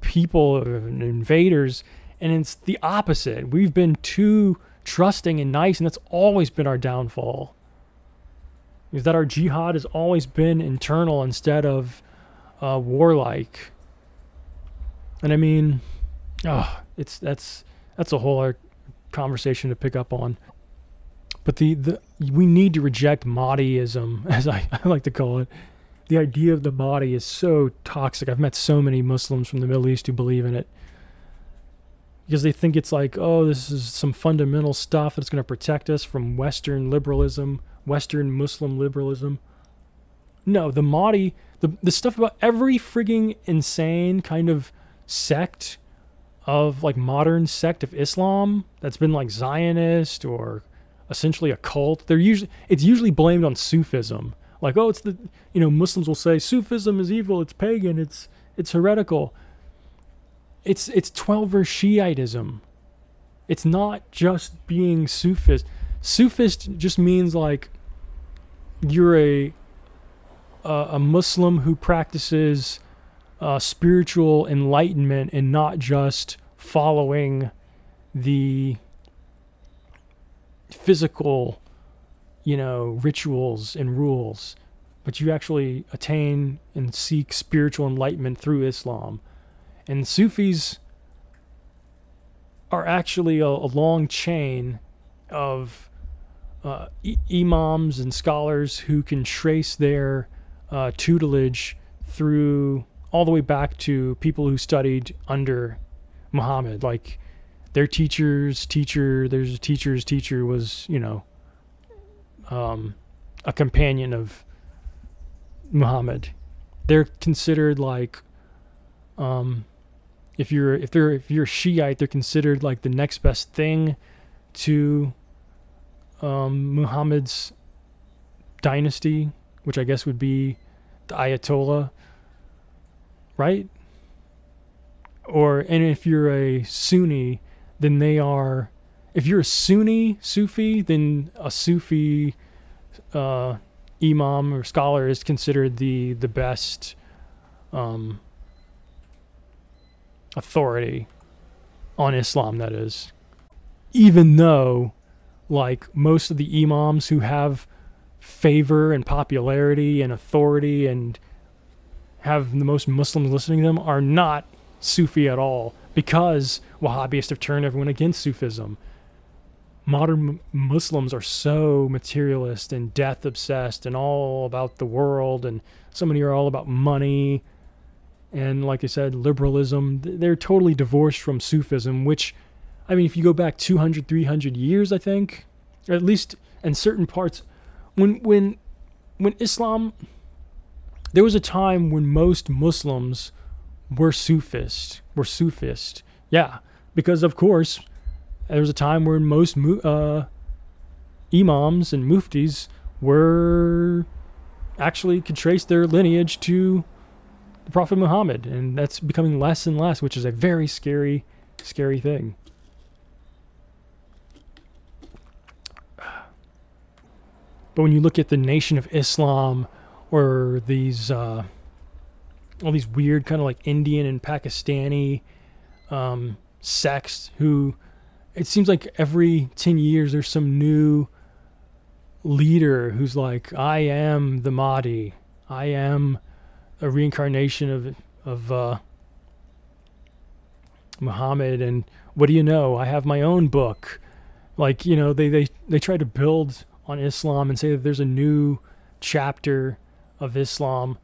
people, uh, invaders, and it's the opposite. We've been too trusting and nice, and that's always been our downfall. Is that our jihad has always been internal instead of uh, warlike. And I mean, oh, it's that's that's a whole other conversation to pick up on. But the, the we need to reject Mahdiism, as I, I like to call it. The idea of the Mahdi is so toxic. I've met so many Muslims from the Middle East who believe in it because they think it's like, oh, this is some fundamental stuff that's going to protect us from Western liberalism, Western Muslim liberalism. No, the Mahdi, the, the stuff about every frigging insane kind of sect of like modern sect of Islam that's been like Zionist or essentially a cult. They're usually it's usually blamed on Sufism. Like, oh, it's the you know Muslims will say Sufism is evil, it's pagan, it's it's heretical. It's it's Twelver Shiitism. It's not just being Sufist. Sufist just means like you're a a, a Muslim who practices uh, spiritual enlightenment and not just following the physical, you know, rituals and rules, but you actually attain and seek spiritual enlightenment through Islam. And Sufis are actually a, a long chain of uh, imams and scholars who can trace their uh, tutelage through all the way back to people who studied under Muhammad. Like their teacher's teacher, there's a teacher's teacher was, you know, um, a companion of Muhammad. They're considered like, um, if you're if they're if you're a Shiite, they're considered like the next best thing to um, Muhammad's dynasty, which I guess would be the Ayatollah right? Or and if you're a Sunni, then they are. If you're a Sunni Sufi, then a Sufi uh, imam or scholar is considered the the best um, authority on Islam. That is, even though like most of the imams who have favor and popularity and authority and have the most Muslims listening to them are not Sufi at all because Wahhabists have turned everyone against Sufism. Modern Muslims are so materialist and death obsessed and all about the world, and so many are all about money. And like I said, liberalism, they're totally divorced from Sufism, which, I mean, if you go back 200, 300 years, I think, or at least in certain parts, when, when, when Islam there was a time when most Muslims were Sufist, were Sufist. Yeah, because of course, there was a time when most uh, imams and muftis were actually could trace their lineage to the Prophet Muhammad, and that's becoming less and less, which is a very scary, scary thing. But when you look at the Nation of Islam, or these uh, all these weird kind of like Indian and Pakistani um, sects who it seems like every 10 years there's some new leader who's like I am the Mahdi. I am a reincarnation of of uh, Muhammad and what do you know? I have my own book. Like you know they they they try to build on Islam and say that there's a new chapter of Islam.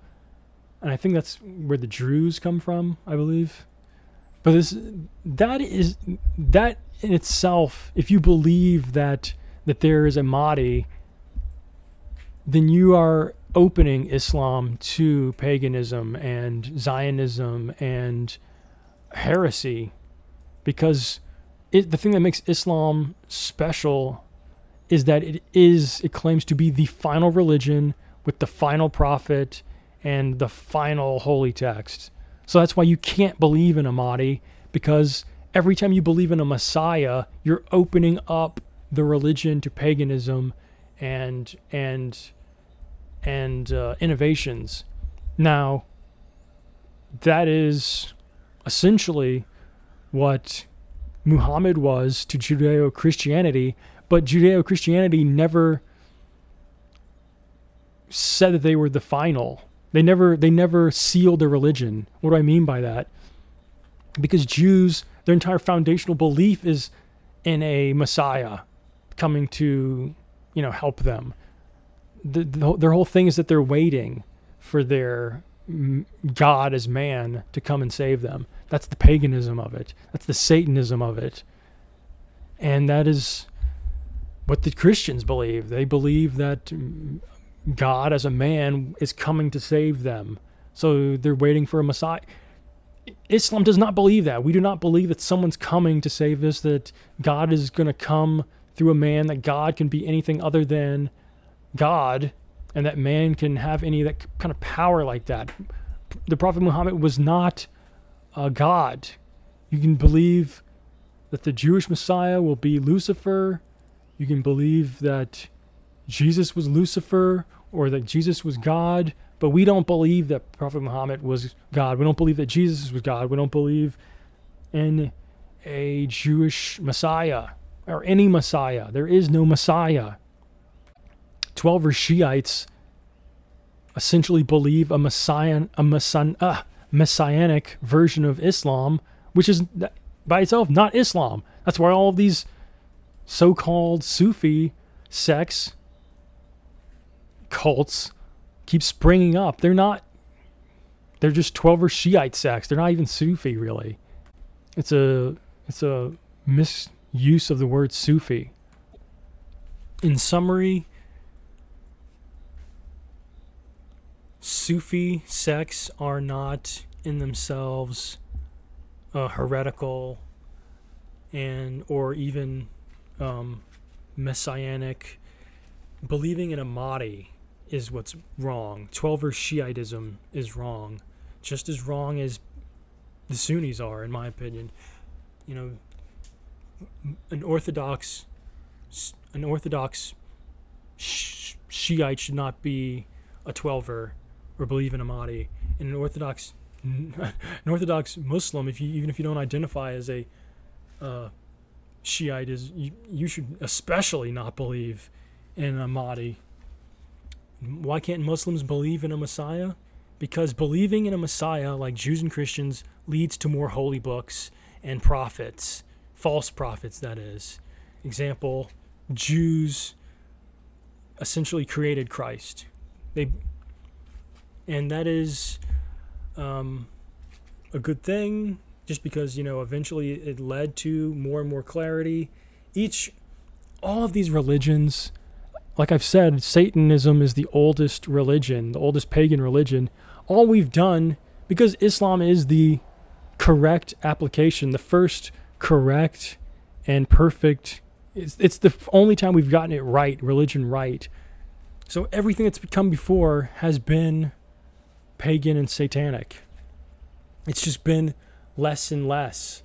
And I think that's where the Druze come from I believe. But this that is that in itself if you believe that that there is a Mahdi then you are opening Islam to paganism and Zionism and heresy. Because it, the thing that makes Islam special is that it is it claims to be the final religion with the final prophet and the final holy text. So that's why you can't believe in a Mahdi because every time you believe in a Messiah, you're opening up the religion to paganism and and and uh, innovations. Now, that is essentially what Muhammad was to Judeo Christianity, but Judeo Christianity never said that they were the final. They never they never sealed their religion. What do I mean by that? Because Jews, their entire foundational belief is in a Messiah coming to, you know, help them the, the, their whole thing is that they're waiting for their God as man to come and save them. That's the paganism of it. That's the Satanism of it. And that is what the Christians believe. They believe that mm, God as a man is coming to save them. So they're waiting for a Messiah. Islam does not believe that. We do not believe that someone's coming to save us, that God is going to come through a man, that God can be anything other than God and that man can have any that kind of power like that. The Prophet Muhammad was not a God. You can believe that the Jewish Messiah will be Lucifer. You can believe that Jesus was Lucifer or that Jesus was God, but we don't believe that Prophet Muhammad was God. We don't believe that Jesus was God. We don't believe in a Jewish Messiah or any Messiah. There is no Messiah. Twelver Shiites essentially believe a a messiah, uh, messianic version of Islam, which is by itself not Islam. That's why all of these so-called Sufi sects, cults, keep springing up. They're not. They're just Twelver Shiite sects. They're not even Sufi really. It's a it's a misuse of the word Sufi. In summary, Sufi sects are not in themselves uh, heretical and or even um, messianic. Believing in a Mahdi is what's wrong. Twelver Shiitism is wrong, just as wrong as the Sunnis are, in my opinion. You know, an Orthodox, an Orthodox Shiite should not be a Twelver or believe in a Mahdi. And an Orthodox, an Orthodox Muslim, if you even if you don't identify as a uh, Shiite, is you, you should especially not believe in a Mahdi. Why can't Muslims believe in a Messiah? Because believing in a Messiah, like Jews and Christians, leads to more holy books and prophets, false prophets, that is. Example, Jews essentially created Christ. They and that is um, a good thing just because you know eventually it led to more and more clarity. Each all of these religions like i've said satanism is the oldest religion the oldest pagan religion. All we've done because islam is the correct application the first correct and perfect it's, it's the only time we've gotten it right religion right. So everything that's come before has been pagan and satanic. It's just been less and less.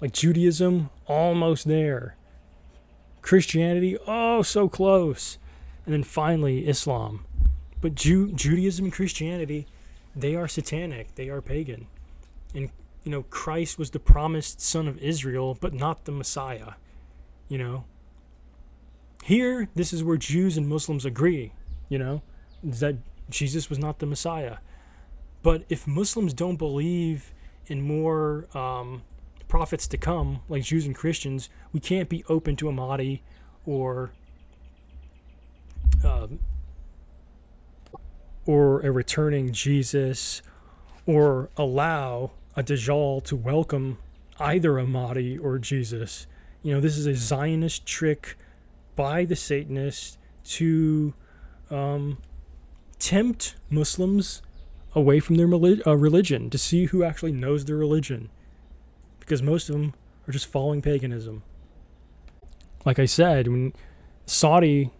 Like Judaism, almost there. Christianity, oh, so close. And then finally, Islam. But Ju- Judaism and Christianity they are satanic, they are pagan. And you know, Christ was the promised son of Israel, but not the Messiah. You know, here, this is where Jews and Muslims agree, you know, that Jesus was not the Messiah. But if Muslims don't believe in more um, prophets to come, like Jews and Christians, we can't be open to a Mahdi or um, or a returning Jesus or allow a Dajjal to welcome either a Mahdi or Jesus. You know, this is a Zionist trick by the Satanists to um, tempt Muslims away from their uh, religion to see who actually knows their religion. Because most of them are just following paganism. Like I said, when Saudi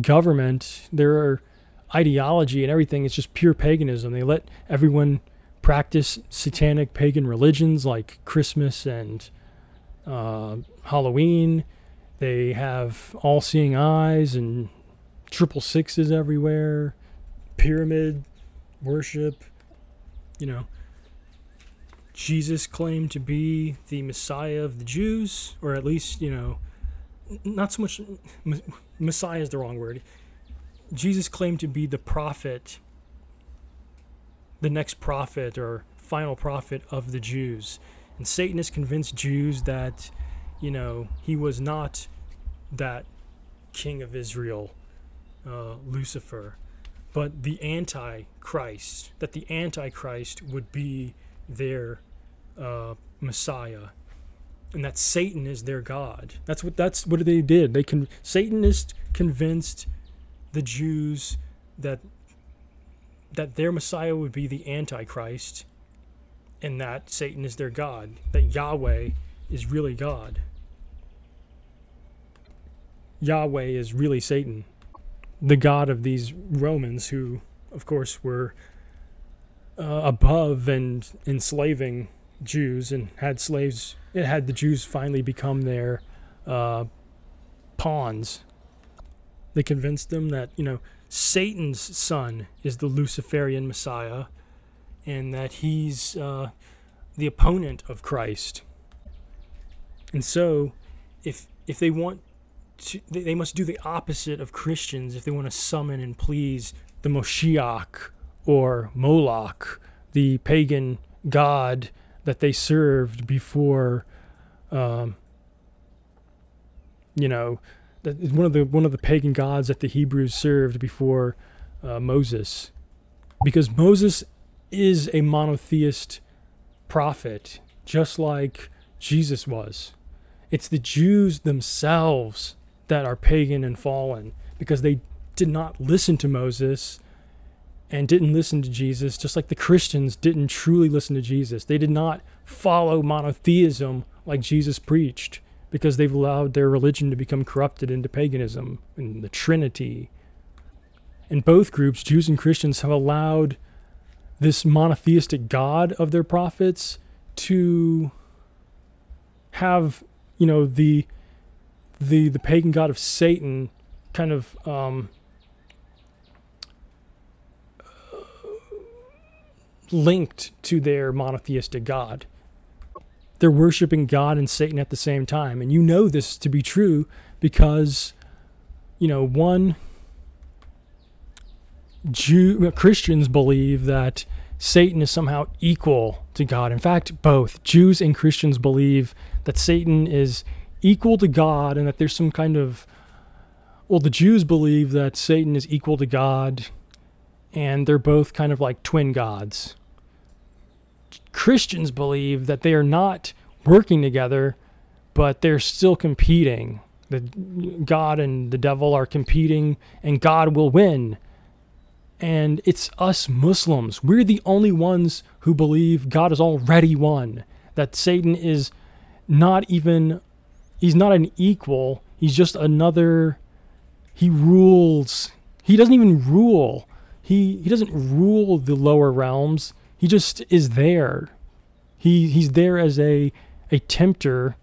government, their ideology and everything is just pure paganism. They let everyone practice satanic pagan religions like Christmas and uh, Halloween they have all seeing eyes and triple sixes everywhere, pyramid worship. You know, Jesus claimed to be the Messiah of the Jews, or at least, you know, not so much Messiah is the wrong word. Jesus claimed to be the prophet, the next prophet or final prophet of the Jews. And Satan has convinced Jews that you know, he was not that king of Israel, uh, Lucifer, but the Antichrist, that the Antichrist would be their uh, Messiah. And that Satan is their God. That's what that's what they did. They con- Satanists convinced the Jews that that their Messiah would be the Antichrist, and that Satan is their God. That Yahweh is really God. Yahweh is really Satan, the god of these Romans who, of course, were uh, above and enslaving Jews and had slaves. It had the Jews finally become their uh, pawns. They convinced them that, you know, Satan's son is the Luciferian Messiah and that he's uh, the opponent of Christ. And so, if if they want to, they must do the opposite of Christians if they want to summon and please the Moshiach or Moloch, the pagan god that they served before, um, you know, that is one of the one of the pagan gods that the Hebrews served before uh, Moses, because Moses is a monotheist prophet, just like Jesus was. It's the Jews themselves that are pagan and fallen because they did not listen to Moses and didn't listen to Jesus, just like the Christians didn't truly listen to Jesus. They did not follow monotheism like Jesus preached because they've allowed their religion to become corrupted into paganism and the Trinity. In both groups, Jews and Christians have allowed this monotheistic God of their prophets to have, you know, the the the pagan god of Satan kind of um, linked to their monotheistic god. They're worshiping God and Satan at the same time, and you know this to be true because you know one Jew Christians believe that Satan is somehow equal to God. In fact, both Jews and Christians believe that Satan is equal to God and that there's some kind of well the Jews believe that Satan is equal to God and they're both kind of like twin gods. Christians believe that they are not working together but they're still competing. That God and the devil are competing and God will win. And it's us Muslims. We're the only ones who believe God has already won. That Satan is not even he's not an equal. He's just another. He rules. He doesn't even rule. He he doesn't rule the lower realms. He just is there. He he's there as a a tempter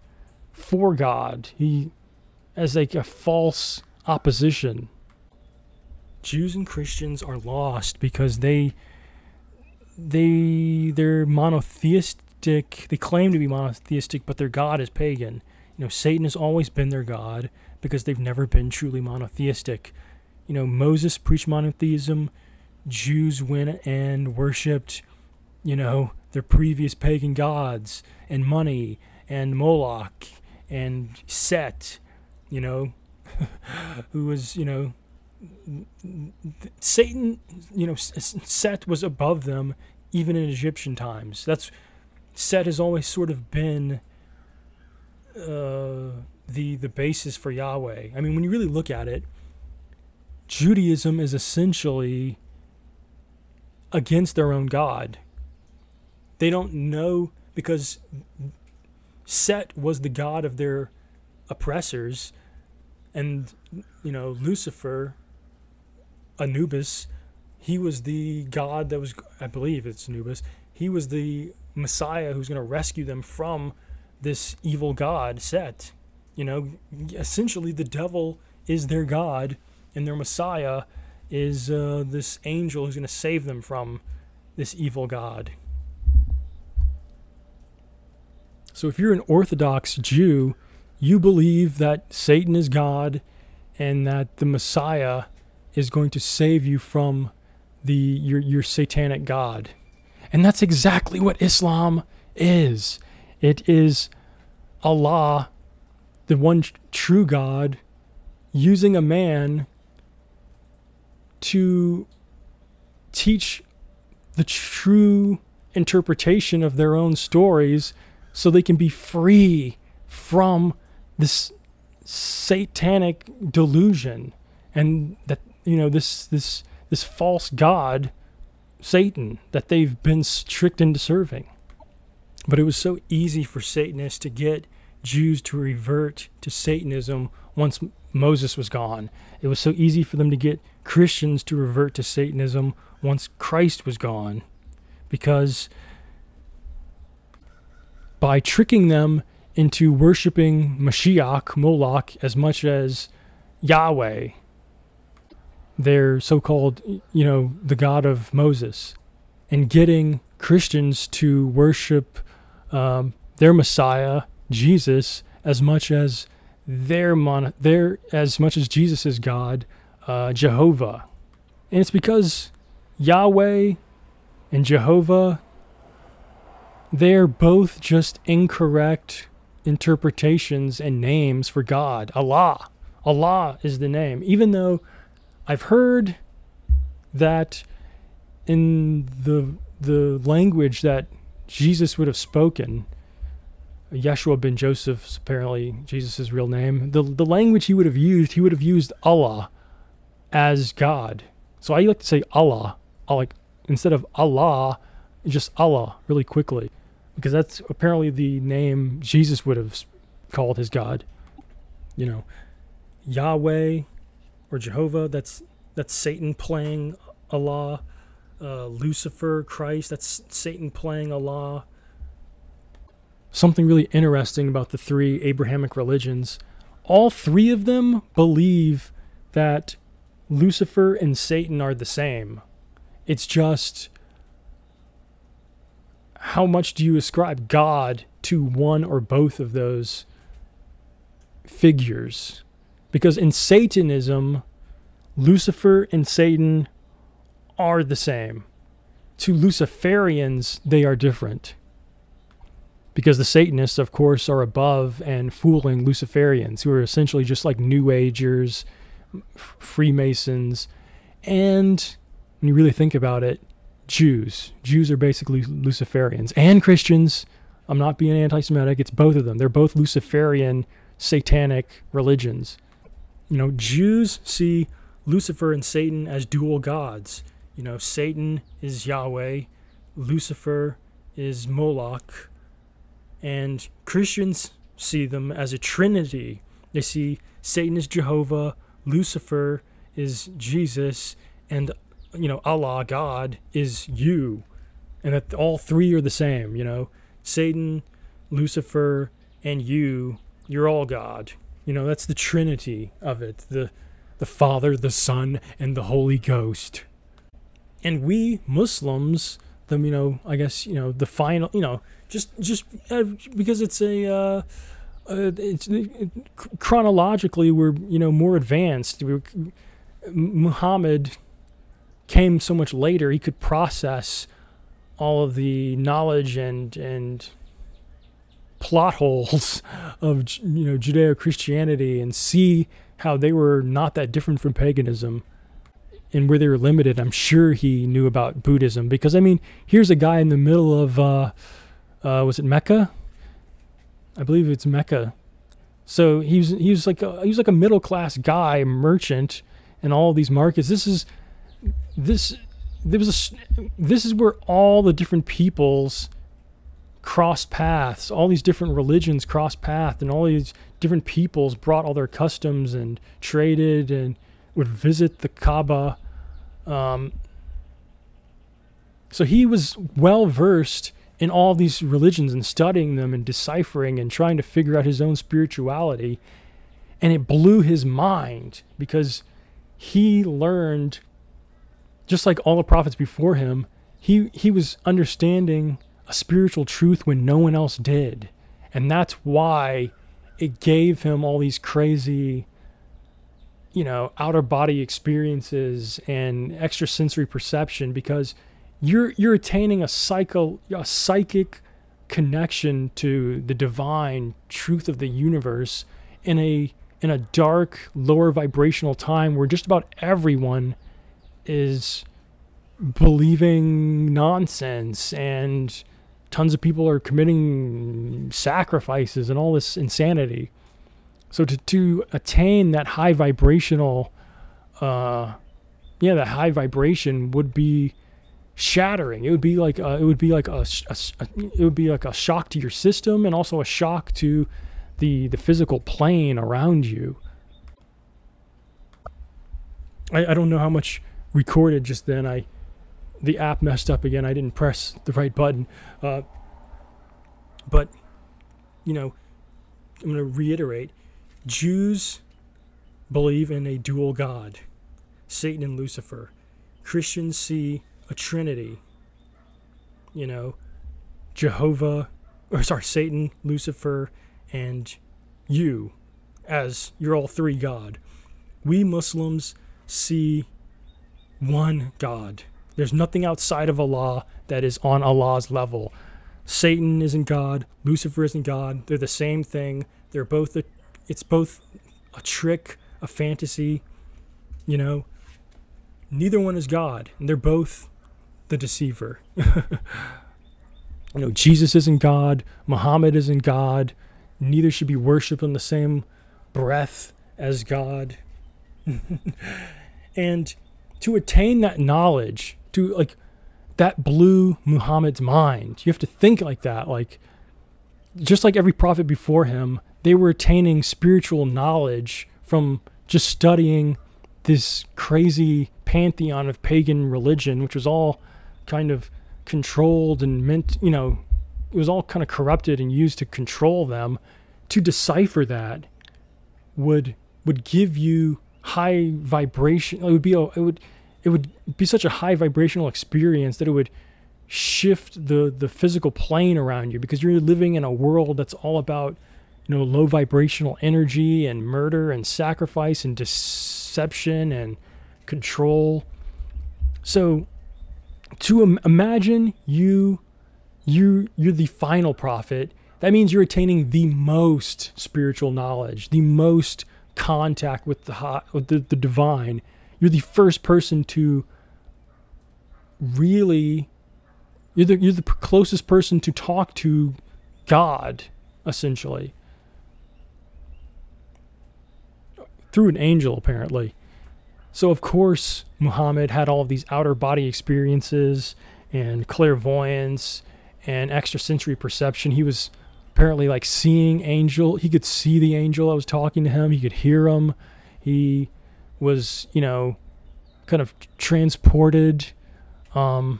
for God. He as like a false opposition. Jews and Christians are lost because they they they're monotheistic. They claim to be monotheistic, but their god is pagan. You know, Satan has always been their god because they've never been truly monotheistic. You know, Moses preached monotheism. Jews went and worshipped, you know, their previous pagan gods and money and Moloch and Set, you know, who was, you know, Satan, you know, Set was above them even in Egyptian times. That's Set has always sort of been uh, the the basis for Yahweh. I mean, when you really look at it, Judaism is essentially against their own God. They don't know because Set was the god of their oppressors, and you know Lucifer, Anubis, he was the god that was I believe it's Anubis. He was the Messiah who's going to rescue them from this evil god Set. You know, essentially the devil is their god, and their Messiah is uh, this angel who's going to save them from this evil god. So if you're an Orthodox Jew, you believe that Satan is God and that the Messiah is going to save you from the your your satanic god. And that's exactly what Islam is. It is Allah, the one true God, using a man to teach the true interpretation of their own stories so they can be free from this satanic delusion and that you know this this this false god satan that they've been tricked into serving but it was so easy for satanists to get jews to revert to satanism once moses was gone. It was so easy for them to get christians to revert to satanism once christ was gone because by tricking them into worshiping Mashiach, Moloch, as much as Yahweh, their so called, you know, the God of Moses, and getting Christians to worship um, their Messiah, Jesus, as much as their mon- their as much as Jesus is God, uh, Jehovah, and it's because Yahweh and Jehovah they're both just incorrect interpretations and names for God. Allah. Allah is the name. Even though I've heard that in the the language that Jesus would have spoken, Yeshua ben Joseph, apparently Jesus' real name, the, the language he would have used, he would have used Allah as God. So I like to say Allah, like instead of Allah, just Allah really quickly because that's apparently the name Jesus would have called his God. You know, Yahweh or Jehovah. That's that's Satan playing Allah. Uh, Lucifer, Christ. That's Satan playing Allah. Something really interesting about the three Abrahamic religions. All three of them believe that Lucifer and Satan are the same. It's just how much do you ascribe God to one or both of those figures? Because in Satanism, Lucifer and Satan are the same. To Luciferians, they are different. Because the Satanists, of course, are above and fooling Luciferians, who are essentially just like New Agers, Freemasons, and when you really think about it, Jews. Jews are basically Luciferians and Christians. I'm not being anti Semitic, it's both of them. They're both Luciferian satanic religions. You know, Jews see Lucifer and Satan as dual gods. You know, Satan is Yahweh, Lucifer is Moloch, and Christians see them as a trinity. They see Satan is Jehovah, Lucifer is Jesus, and you know, Allah, God, is you, and that all three are the same, you know, Satan, Lucifer, and you, you're all God. You know, that's the trinity of it the, the Father, the Son, and the Holy Ghost. And we Muslims the you know I guess you know the final you know just just uh, because it's a uh, uh, it's it, chronologically we're you know more advanced. We, Muhammad came so much later. He could process all of the knowledge and and plot holes of you know Judeo Christianity and see how they were not that different from paganism and where they were limited. I'm sure he knew about Buddhism because I mean, here's a guy in the middle of uh, uh, was it Mecca? I believe it's Mecca. So he was he was like a, he was like a middle class guy, merchant, in all these markets. This is this there was a this is where all the different peoples cross paths. All these different religions cross paths, and all these different peoples brought all their customs and traded and would visit the Kaaba. Um, so he was well versed in all these religions and studying them and deciphering and trying to figure out his own spirituality. And it blew his mind because he learned, just like all the prophets before him, he, he was understanding a spiritual truth when no one else did. And that's why it gave him all these crazy, you know, outer body experiences and extrasensory perception because you're you're attaining a psycho a psychic connection to the divine truth of the universe in a in a dark lower vibrational time where just about everyone is believing nonsense and tons of people are committing sacrifices and all this insanity so to to attain that high vibrational uh yeah that high vibration would be shattering. It would be like a, it would be like a, a, a, it would be like a shock to your system and also a shock to the the physical plane around you. I, I don't know how much recorded just then. I the app messed up again. I didn't press the right button. Uh, but you know, I'm going to reiterate: Jews believe in a dual God, Satan and Lucifer. Christians see a trinity. You know, Jehovah, or sorry, Satan, Lucifer, and you as you're all three God. We Muslims see one God. There's nothing outside of Allah that is on Allah's level. Satan isn't God, Lucifer isn't God. They're the same thing. They're both a, it's both a trick, a fantasy, you know. Neither one is God, and they're both the deceiver. you know, Jesus isn't God, Muhammad isn't God, neither should be worshipped in the same breath as God. and to attain that knowledge, to like that blew Muhammad's mind. You have to think like that. Like, just like every prophet before him, they were attaining spiritual knowledge from just studying this crazy pantheon of pagan religion, which was all kind of controlled and meant, you know, it was all kind of corrupted and used to control them. To decipher that would would give you high vibration. It would be a, it would it would be such a high vibrational experience that it would shift the the physical plane around you because you're living in a world that's all about you know low vibrational energy and murder and sacrifice and deception and control. So to Im- imagine you you you're the final prophet that means you're attaining the most spiritual knowledge the most contact with the with the, the divine you're the first person to really you're the, you're the closest person to talk to god essentially through an angel apparently so, of course, Muhammad had all of these outer body experiences and clairvoyance and extrasensory perception. He was apparently like seeing angel. He could see the angel that was talking to him. He could hear him. He was, you know, kind of transported um,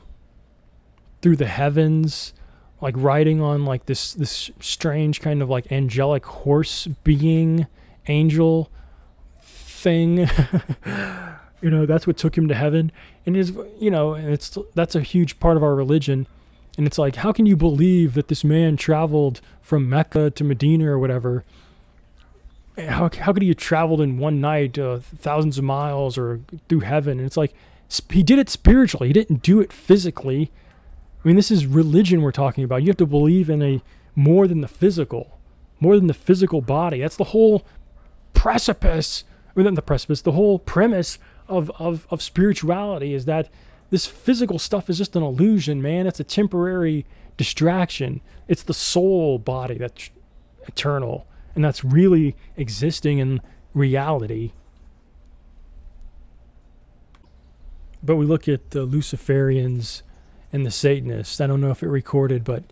through the heavens, like riding on like this this strange kind of like angelic horse being angel thing. You know, that's what took him to heaven. And is you know, and it's that's a huge part of our religion. And it's like, how can you believe that this man traveled from Mecca to Medina or whatever? How, how could he have traveled in one night uh, thousands of miles or through heaven? And it's like, he did it spiritually. He didn't do it physically. I mean, this is religion we're talking about. You have to believe in a more than the physical, more than the physical body. That's the whole precipice, or than the precipice, the whole premise of, of, of spirituality is that this physical stuff is just an illusion, man. It's a temporary distraction. It's the soul body that's eternal and that's really existing in reality. But we look at the Luciferians and the Satanists. I don't know if it recorded, but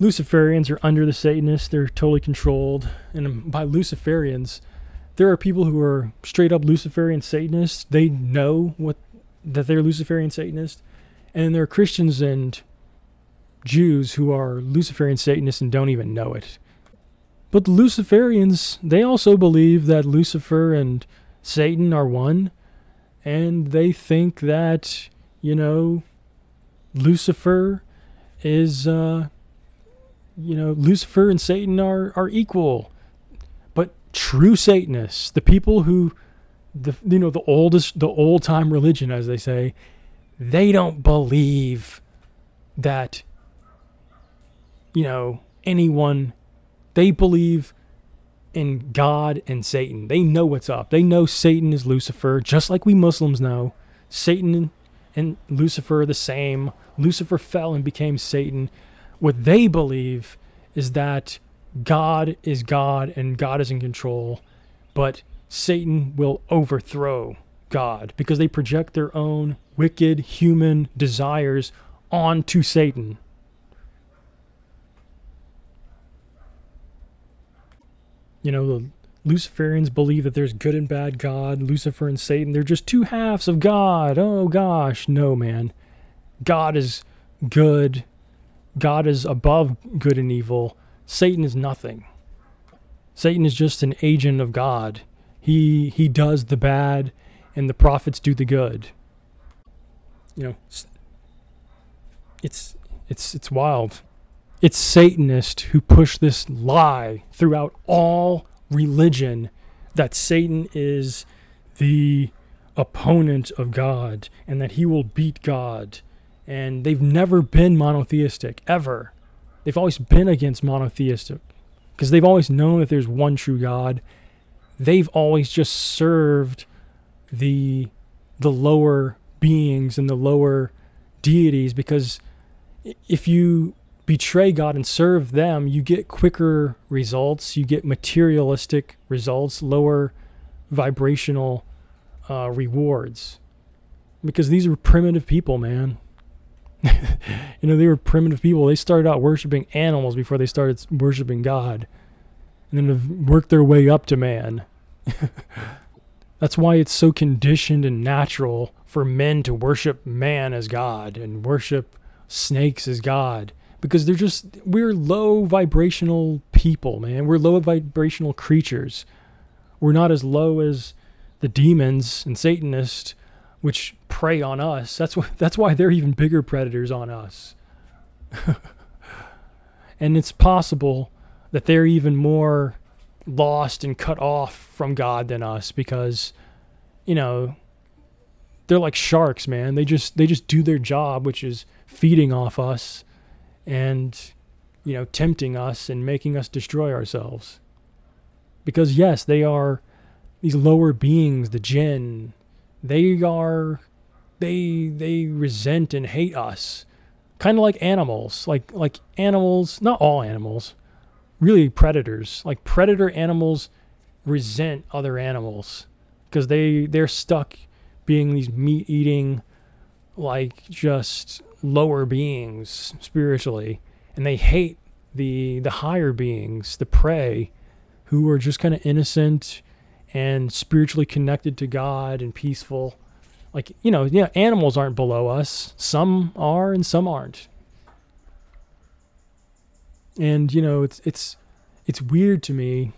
Luciferians are under the Satanists. They're totally controlled. And by Luciferians, there are people who are straight up Luciferian Satanists. They know what that they're Luciferian Satanists, and there are Christians and Jews who are Luciferian Satanists and don't even know it. But the Luciferians, they also believe that Lucifer and Satan are one, and they think that, you know, Lucifer is, uh, you know, Lucifer and Satan are, are equal. True Satanists, the people who the you know the oldest the old time religion as they say they don't believe that you know anyone they believe in God and Satan. They know what's up. They know Satan is Lucifer, just like we Muslims know. Satan and Lucifer are the same. Lucifer fell and became Satan. What they believe is that God is God and God is in control, but Satan will overthrow God because they project their own wicked human desires onto Satan. You know, the Luciferians believe that there's good and bad God, Lucifer and Satan. They're just two halves of God. Oh gosh, no, man. God is good. God is above good and evil. Satan is nothing. Satan is just an agent of God. He he does the bad and the prophets do the good. You know, it's it's it's wild. It's Satanists who push this lie throughout all religion that Satan is the opponent of God and that he will beat God. And they've never been monotheistic, ever. They've always been against monotheistic because they've always known that there's one true God they've always just served the the lower beings and the lower deities because if you betray God and serve them, you get quicker results, you get materialistic results, lower vibrational uh, rewards. Because these are primitive people, man. you know, they were primitive people. They started out worshiping animals before they started worshiping God and then have worked their way up to man. That's why it's so conditioned and natural for men to worship man as God and worship snakes as God because they're just we're low vibrational people, man. We're low vibrational creatures. We're not as low as the demons and Satanists which prey on us. That's why that's why they're even bigger predators on us. and it's possible that they're even more lost and cut off from God than us because, you know, they're like sharks, man. They just they just do their job, which is feeding off us and you know, tempting us and making us destroy ourselves. Because yes, they are these lower beings, the jinn. They are they they resent and hate us. Kind of like animals, like like animals, not all animals, really predators. Like predator animals resent other animals because they they're stuck being these meat eating like just lower beings spiritually and they hate the the higher beings the prey who are just kind of innocent and spiritually connected to God and peaceful like you know yeah animals aren't below us some are and some aren't and you know it's it's it's weird to me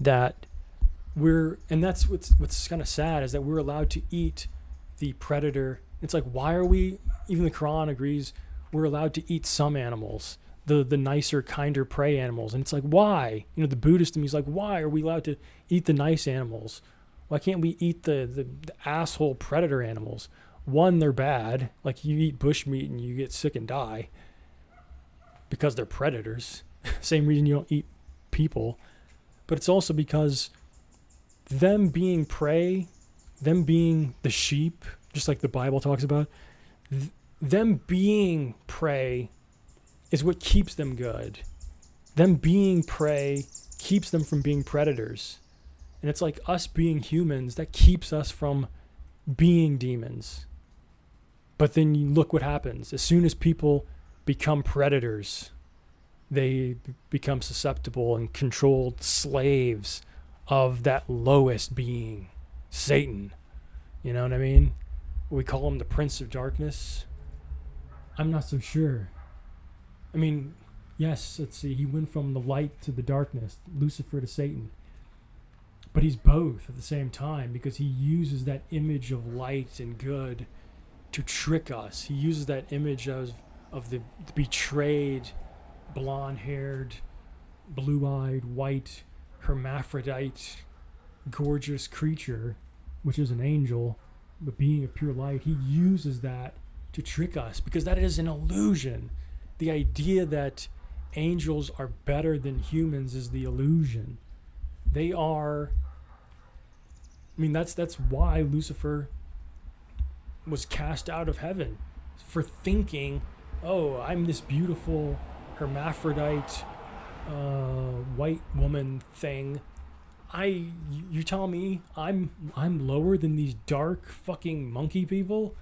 that we're and that's what's what's kind of sad is that we're allowed to eat the predator. It's like why are we? Even the Quran agrees we're allowed to eat some animals, the the nicer, kinder prey animals, and it's like why? You know, the Buddhist in me is like why are we allowed to eat the nice animals? Why can't we eat the, the, the asshole predator animals? One, they're bad. Like you eat bush meat and you get sick and die because they're predators. Same reason you don't eat people. But it's also because them being prey, them being the sheep, just like the Bible talks about, th- them being prey is what keeps them good. Them being prey keeps them from being predators. And it's like us being humans that keeps us from being demons. But then you look what happens. As soon as people become predators, they become susceptible and controlled slaves of that lowest being, Satan. You know what I mean? We call him the Prince of Darkness. I'm not so sure. I mean, yes, let's see. He went from the light to the darkness, Lucifer to Satan. But he's both at the same time because he uses that image of light and good to trick us. He uses that image of of the betrayed, blonde-haired, blue-eyed, white, hermaphrodite, gorgeous creature, which is an angel, the being of pure light. He uses that to trick us because that is an illusion. The idea that angels are better than humans is the illusion. They are I mean that's that's why Lucifer was cast out of heaven for thinking, "Oh, I'm this beautiful hermaphrodite uh, white woman thing. I you tell me I'm I'm lower than these dark fucking monkey people?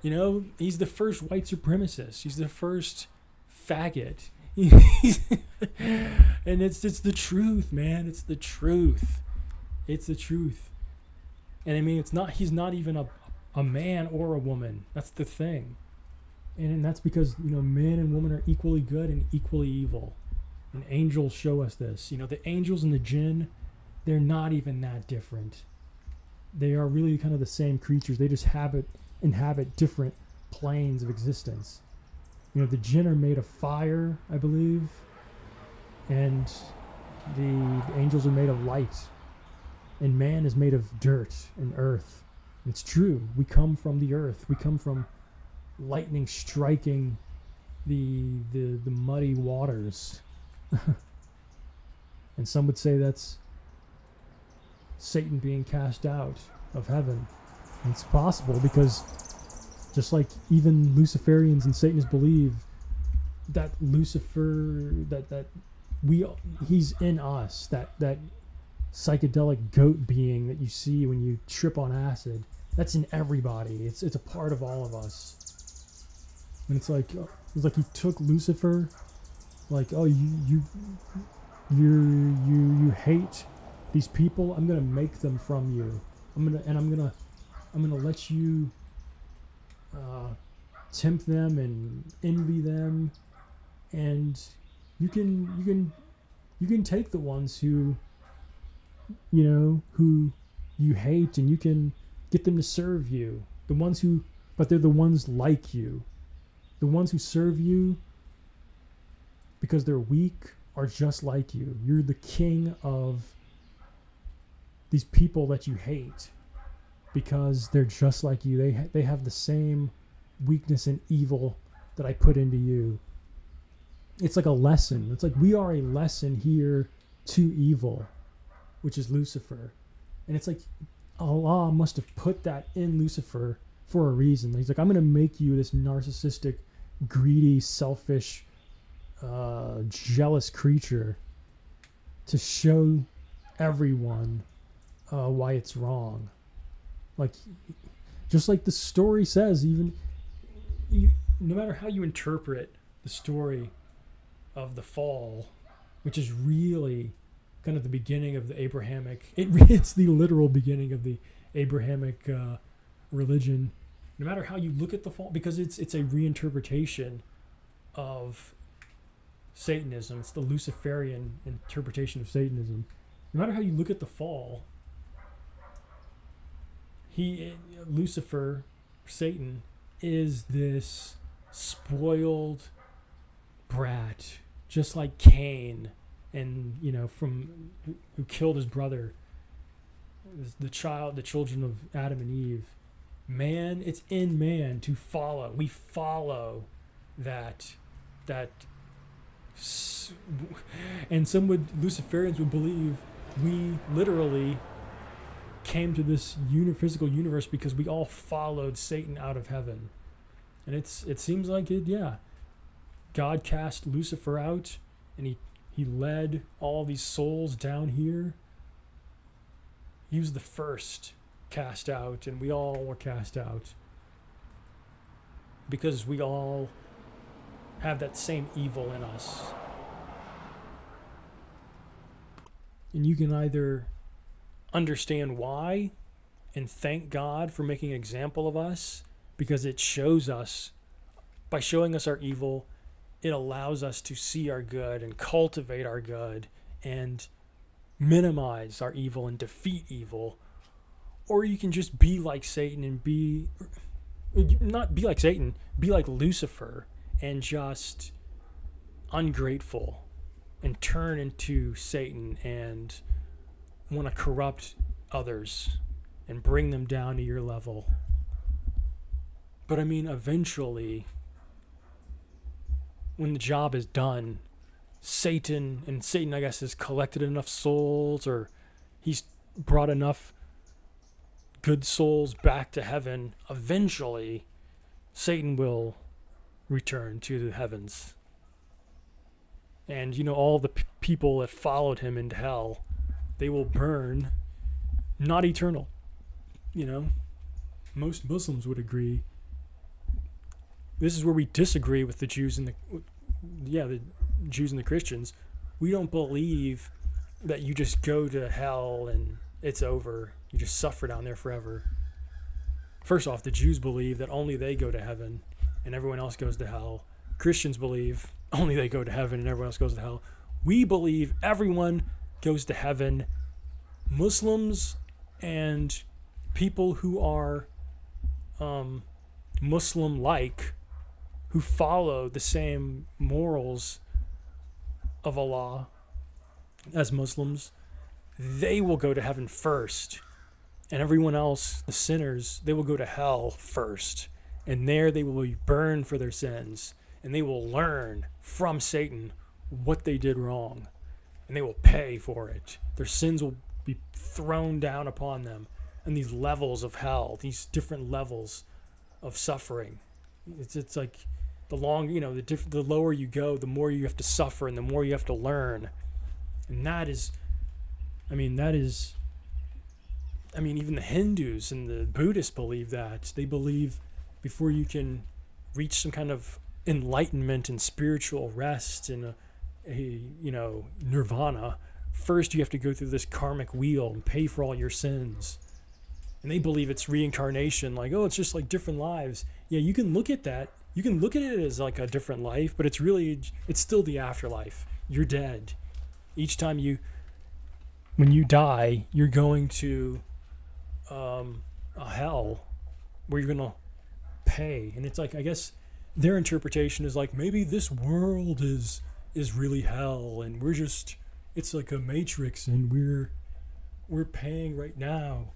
You know, he's the first white supremacist. He's the first faggot. and it's it's the truth, man. It's the truth. It's the truth. And I mean, it's not. He's not even a a man or a woman. That's the thing. And, and that's because you know, men and women are equally good and equally evil. And angels show us this. You know, the angels and the jinn, they're not even that different. They are really kind of the same creatures. They just habit inhabit different planes of existence. You know, the jinn are made of fire, I believe, and the, the angels are made of light, and man is made of dirt and earth. It's true. We come from the earth. We come from lightning striking the the, the muddy waters. and some would say that's Satan being cast out of heaven. And it's possible because just like even Luciferians and Satanists believe that Lucifer that that we he's in us that that psychedelic goat being that you see when you trip on acid. That's in everybody. It's it's a part of all of us. And it's like it's like he took Lucifer like oh you you you you you hate these people. I'm gonna make them from you. I'm gonna and I'm gonna I'm gonna let you uh, tempt them and envy them, and you can you can you can take the ones who you know who you hate and you can get them to serve you. The ones who but they're the ones like you. The ones who serve you because they're weak are just like you. You're the king of these people that you hate because they're just like you. They they have the same weakness and evil that I put into you. It's like a lesson. It's like we are a lesson here to evil, which is Lucifer. And it's like Allah must have put that in Lucifer for a reason. He's like, I'm going to make you this narcissistic, greedy, selfish, uh, jealous creature to show everyone uh, why it's wrong. Like, just like the story says, even you, no matter how you interpret the story of the fall, which is really kind of the beginning of the Abrahamic, it, it's the literal beginning of the Abrahamic uh, religion. No matter how you look at the fall, because it's it's a reinterpretation of Satanism. It's the Luciferian interpretation of Satanism. No matter how you look at the fall, he Lucifer, Satan, is this spoiled brat, just like Cain, and you know from who- killed his brother. The child, the children of Adam and Eve. Man, it's in man to follow. We follow that that and some would Luciferians would believe we literally came to this uni- physical universe because we all followed Satan out of heaven. And it's it seems like it yeah. God cast Lucifer out and he he led all these souls down here. He was the first cast out and we all were cast out because we all have that same evil in us. And you can either understand why and thank God for making an example of us because it shows us, by showing us our evil, it allows us to see our good and cultivate our good and minimize our evil and defeat evil. Or you can just be like Satan and be, not be like Satan, be like Lucifer and just ungrateful and turn into Satan and want to corrupt others and bring them down to your level. But I mean, eventually, when the job is done, Satan, and Satan, I guess, has collected enough souls or he's brought enough good souls back to heaven. Eventually, Satan will return to the heavens. And, you know, all the p- people that followed him into hell, they will burn, not eternal. You know, most Muslims would agree. This is where we disagree with the Jews and the, yeah, the Jews and the Christians. We don't believe that you just go to hell and it's over. You just suffer down there forever. First off, the Jews believe that only they go to heaven and everyone else goes to hell. Christians believe only they go to heaven and everyone else goes to hell. We believe everyone goes to heaven. Muslims and people who are um, Muslim like, who follow the same morals of Allah as Muslims, they will go to heaven first. And everyone else, the sinners, they will go to hell first. And there they will be burned for their sins. And they will learn from Satan what they did wrong. And they will pay for it. Their sins will be thrown down upon them. And these levels of hell, these different levels of suffering. It's, it's like the long, you know, the diff- the lower you go, the more you have to suffer and the more you have to learn. And that is, I mean, that is, I mean, even the Hindus and the Buddhists believe that. They believe before you can reach some kind of enlightenment and spiritual rest and a you know, nirvana, first you have to go through this karmic wheel and pay for all your sins. And they believe it's reincarnation, like, oh, it's just like different lives. Yeah, you can look at that. You can look at it as like a different life, but it's really, it's still the afterlife. You're dead. Each time you, when you die, you're going to um, a hell where you're going to pay. And it's like, I guess their interpretation is like, maybe this world is is really hell and we're just it's like a matrix and we're we're paying right now.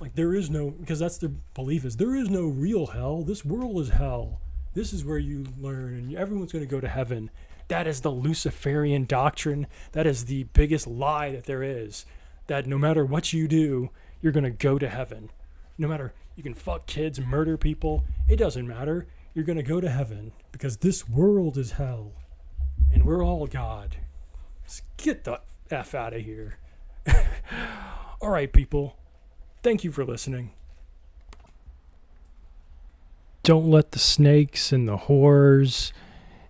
Like there is no because that's the belief is there is no real hell. This world is hell. This is where you learn and everyone's going to go to heaven. That is the luciferian doctrine. That is the biggest lie that there is. That no matter what you do you're going to go to heaven. No matter you can fuck kids murder people it doesn't matter. You're going to go to heaven because this world is hell and we're all god Just get the f out of here all right people Thank you for listening. Don't let the snakes and the whores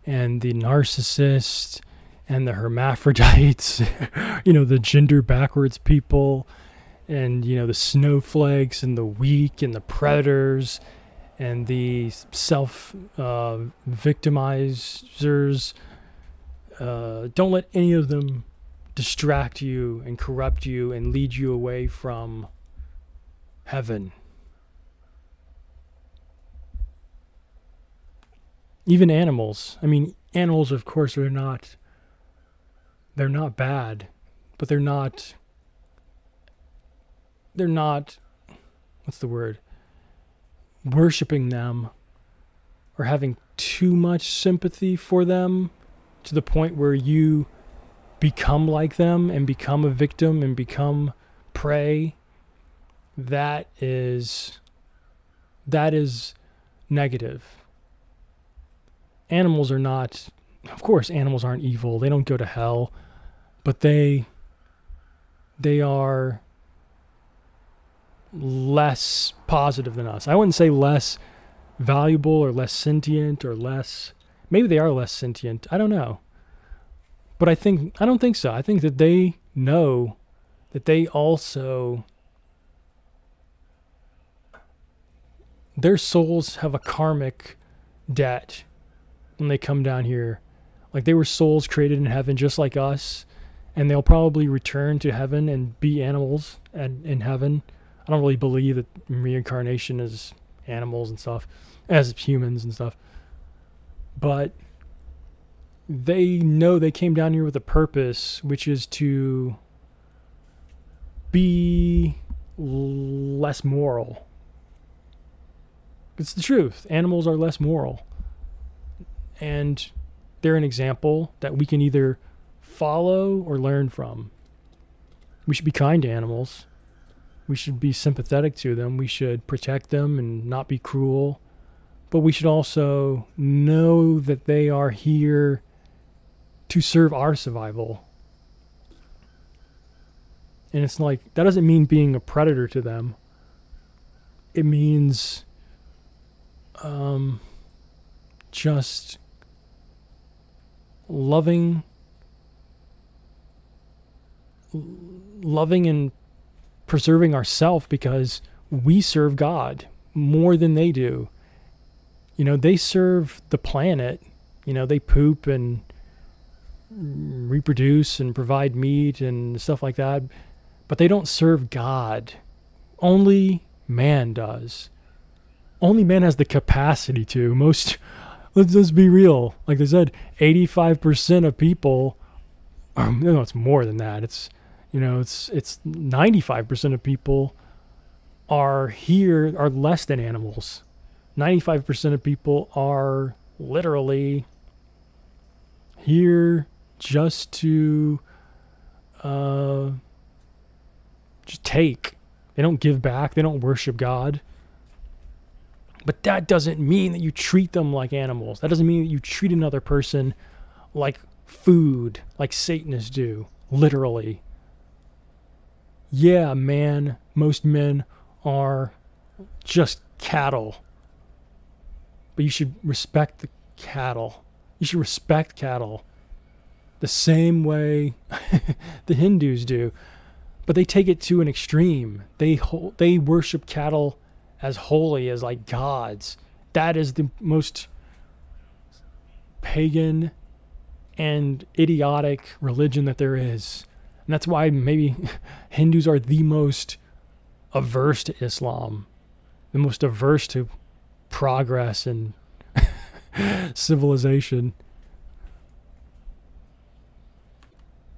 and the narcissists and the hermaphrodites, you know, the gender backwards people and, you know, the snowflakes and the weak and the predators and the self uh, victimizers uh, don't let any of them distract you and corrupt you and lead you away from heaven. Even animals. I mean, animals, of course, are not. They're not bad, but they're not. They're not. What's the word? Worshipping them or having too much sympathy for them to the point where you become like them and become a victim and become prey that is that is negative. Animals are not of course animals aren't evil. They don't go to hell but they they are less positive than us. I wouldn't say less valuable or less sentient or less maybe they are less sentient i don't know but i think i don't think so i think that they know that they also their souls have a karmic debt when they come down here. Like they were souls created in heaven just like us, and they'll probably return to heaven and be animals and in heaven. I don't really believe that reincarnation is animals and stuff, as humans and stuff. But they know they came down here with a purpose, which is to be less moral. It's the truth. Animals are less moral. And they're an example that we can either follow or learn from. We should be kind to animals. We should be sympathetic to them. We should protect them and not be cruel. But we should also know that they are here to serve our survival. And it's like, that doesn't mean being a predator to them. It means um, just loving loving and preserving ourself because we serve God more than they do. You know, they serve the planet. You know, they poop and reproduce and provide meat and stuff like that, but they don't serve God. Only man does. Only man has the capacity to. Most let's just be real. Like they said, 85% of people, um, no, it's more than that. It's, you know, it's, it's 95% of people are here, are less than animals. 95% of people are literally here just to, uh, just take. They don't give back. They don't worship God. But that doesn't mean that you treat them like animals. That doesn't mean that you treat another person like food, like Satanists do, literally. Yeah, man, most men are just cattle. But you should respect the cattle. You should respect cattle the same way the Hindus do. But they take it to an extreme. They they worship cattle as holy as like gods. That is the most pagan and idiotic religion that there is. And that's why maybe Hindus are the most averse to Islam, the most averse to progress and civilization.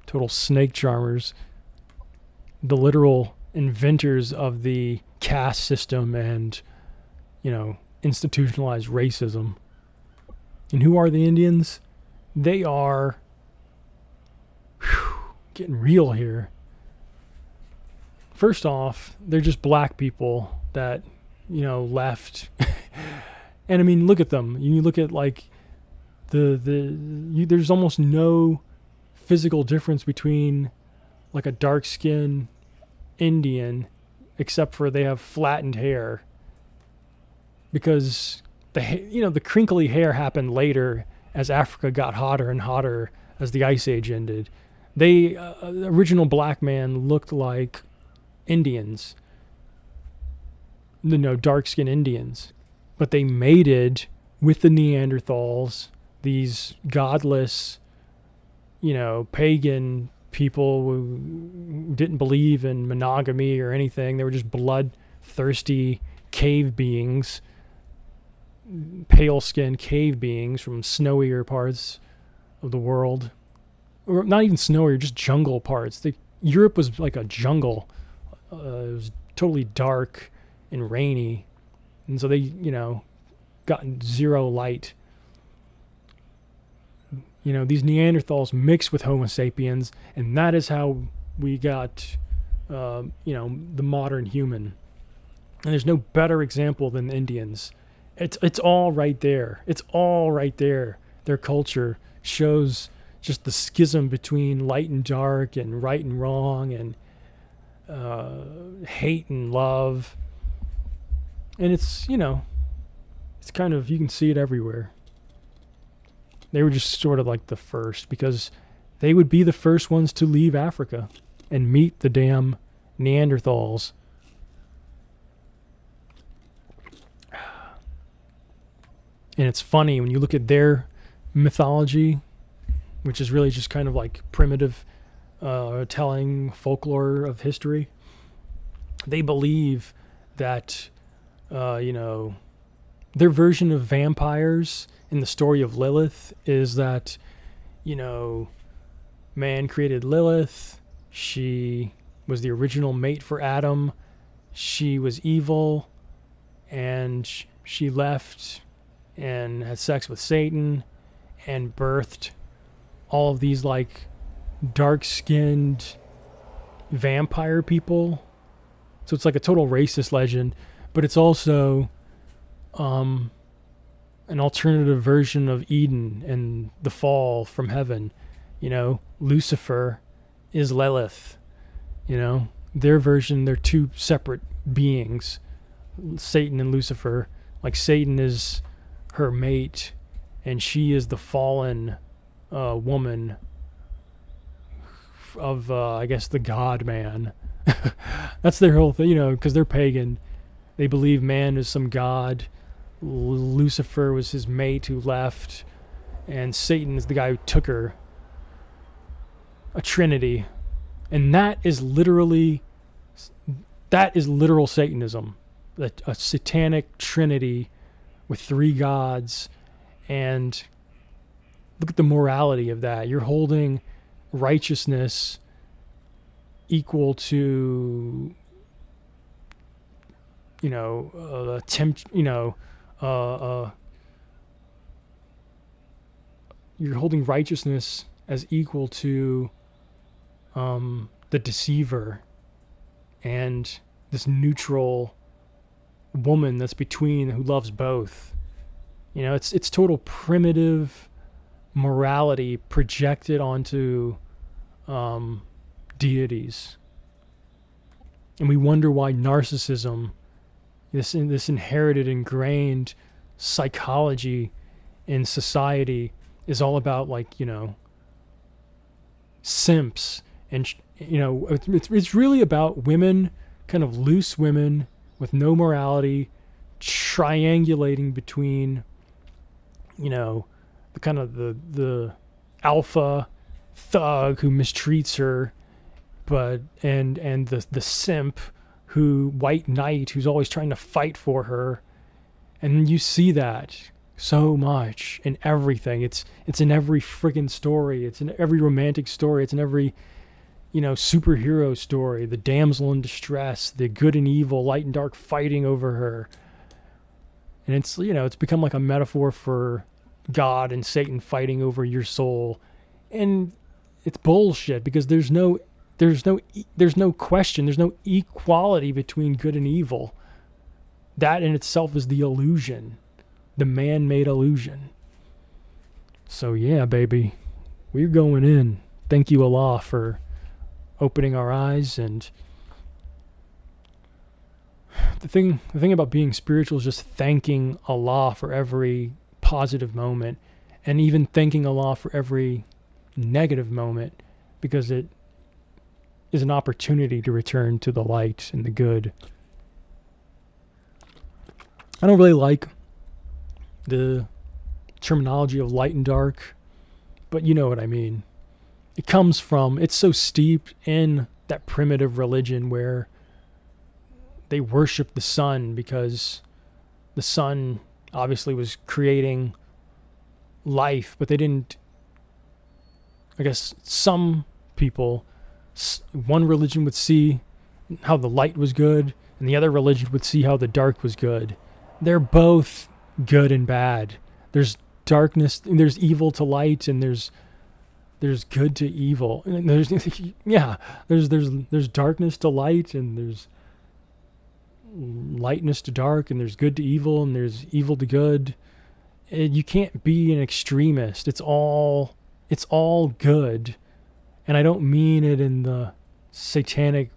Total snake charmers. The literal inventors of the caste system and, you know, institutionalized racism. And who are the Indians? They are whew, getting real here. First off, they're just black people that, you know, left. and I mean, look at them. You look at like the the you, there's almost no physical difference between like a dark skin Indian except for they have flattened hair because the you know the crinkly hair happened later as Africa got hotter and hotter as the ice age ended. They uh, original black man looked like Indians, you know, dark skinned Indians, but they mated with the Neanderthals, these godless, you know, pagan people who didn't believe in monogamy or anything. They were just bloodthirsty cave beings. pale skinned cave beings from snowier parts of the world. Or not even snowier, just jungle parts. The, Europe was like a jungle. Uh, it was totally dark and rainy. And so they, you know, got zero light. You know, these Neanderthals mixed with Homo sapiens, and that is how we got, uh, you know, the modern human. And there's no better example than the Indians. It's it's all right there. It's all right there. Their culture shows just the schism between light and dark, and right and wrong, and uh, hate and love. And it's you know, it's kind of you can see it everywhere. They were just sort of like the first because they would be the first ones to leave Africa and meet the damn Neanderthals. And it's funny when you look at their mythology, which is really just kind of like primitive uh, telling folklore of history. They believe that, uh, you know, their version of vampires in the story of Lilith is that, you know, man created Lilith. She was the original mate for Adam. She was evil and she left and had sex with Satan and birthed all of these like dark skinned vampire people. So it's like a total racist legend, but it's also um an alternative version of Eden and the fall from heaven. You know, Lucifer is Lilith. You know, their version, they're two separate beings, Satan and Lucifer. Like Satan is her mate, and she is the fallen uh, woman of, uh, I guess, the God man. That's their whole thing, you know, because they're pagan. They believe man is some god. Lucifer was his mate who left, and Satan is the guy who took her. A trinity. And that is literally that is literal Satanism. A, a satanic trinity with three gods and look at the morality of that. You're holding righteousness equal to you know uh, tempt you know uh, uh, you're holding righteousness as equal to um, the deceiver and this neutral woman that's between who loves both. You know, it's it's total primitive morality projected onto um, deities, and we wonder why narcissism, this this inherited ingrained psychology in society, is all about like you know simps and you know it's it's really about women, kind of loose women with no morality, triangulating between, you know, the kind of the the alpha thug who mistreats her, but and and the the simp who white knight who's always trying to fight for her, and you see that so much in everything. It's it's in every friggin' story. It's in every romantic story. It's in every you know, superhero story, the damsel in distress, the good and evil, light and dark fighting over her. And it's, you know, it's become like a metaphor for God and Satan fighting over your soul. And it's bullshit because there's no there's no there's no question, there's no equality between good and evil. That in itself is the illusion, the man-made illusion. So yeah, baby, we're going in. Thank you Allah for opening our eyes and the thing the thing about being spiritual is just thanking Allah for every positive moment and even thanking Allah for every negative moment because it is an opportunity to return to the light and the good. I don't really like the terminology of light and dark, but you know what I mean it comes from it's so steeped in that primitive religion where they worship the sun because the sun obviously was creating life, but they didn't. I guess some people, one religion would see how the light was good, and the other religion would see how the dark was good. They're both good and bad. There's darkness, there's evil to light, and there's there's good to evil. And there's yeah, there's there's there's darkness to light, and there's lightness to dark, and there's good to evil, and there's evil to good. And you can't be an extremist. It's all it's all good, and I don't mean it in the satanic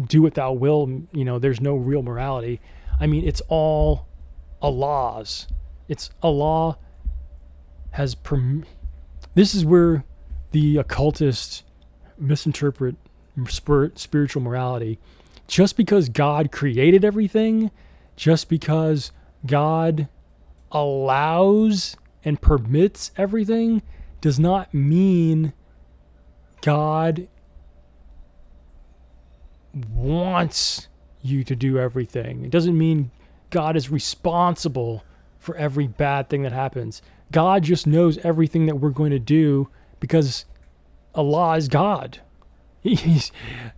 do what thou will. You know, there's no real morality. I mean, it's all Allah's. It's Allah has perm. This is where the occultists misinterpret spiritual morality. Just because God created everything, just because God allows and permits everything, does not mean God wants you to do everything. It doesn't mean God is responsible for every bad thing that happens. God just knows everything that we're going to do because Allah is God. He's,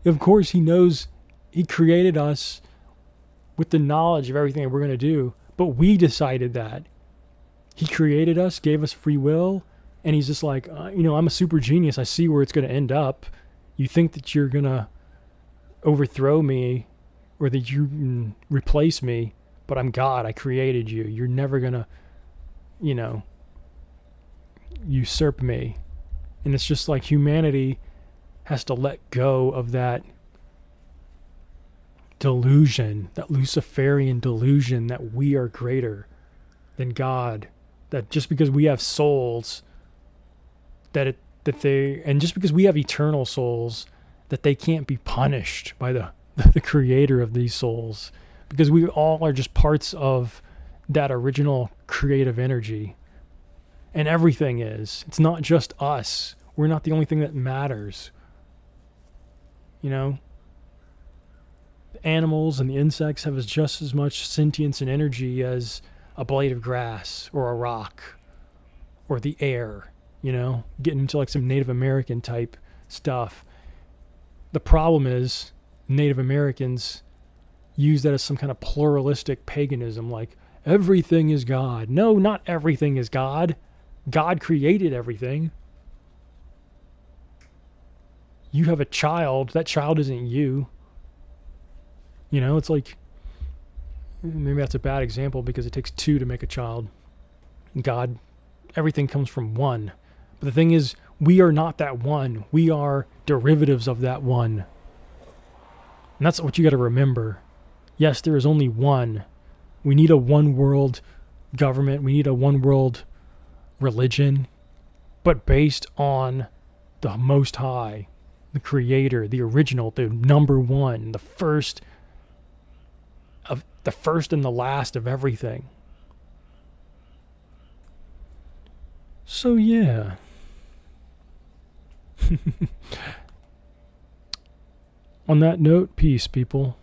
of course, He knows He created us with the knowledge of everything that we're going to do, but we decided that. He created us, gave us free will, and He's just like, uh, you know, I'm a super genius. I see where it's going to end up. You think that you're going to overthrow me or that you replace me, but I'm God. I created you. You're never going to, you know, usurp me. And it's just like humanity has to let go of that delusion, that Luciferian delusion that we are greater than God. That just because we have souls, that it that they and just because we have eternal souls, that they can't be punished by the the creator of these souls. Because we all are just parts of that original creative energy. And everything is. It's not just us. We're not the only thing that matters. You know? The animals and the insects have just as much sentience and energy as a blade of grass or a rock or the air you know getting into like some native american type stuff the problem is Native Americans use that as some kind of pluralistic paganism, like everything is God. No, not everything is God. God created everything. You have a child, that child isn't you. You know, it's like maybe that's a bad example because it takes two to make a child. God, everything comes from one. But the thing is, we are not that one. We are derivatives of that one. And that's what you got to remember. Yes, there is only one. We need a one world government. We need a one world religion, but based on the Most High, the Creator, the original, the number one, the first of the first and the last of everything. So yeah. On that note, peace, people.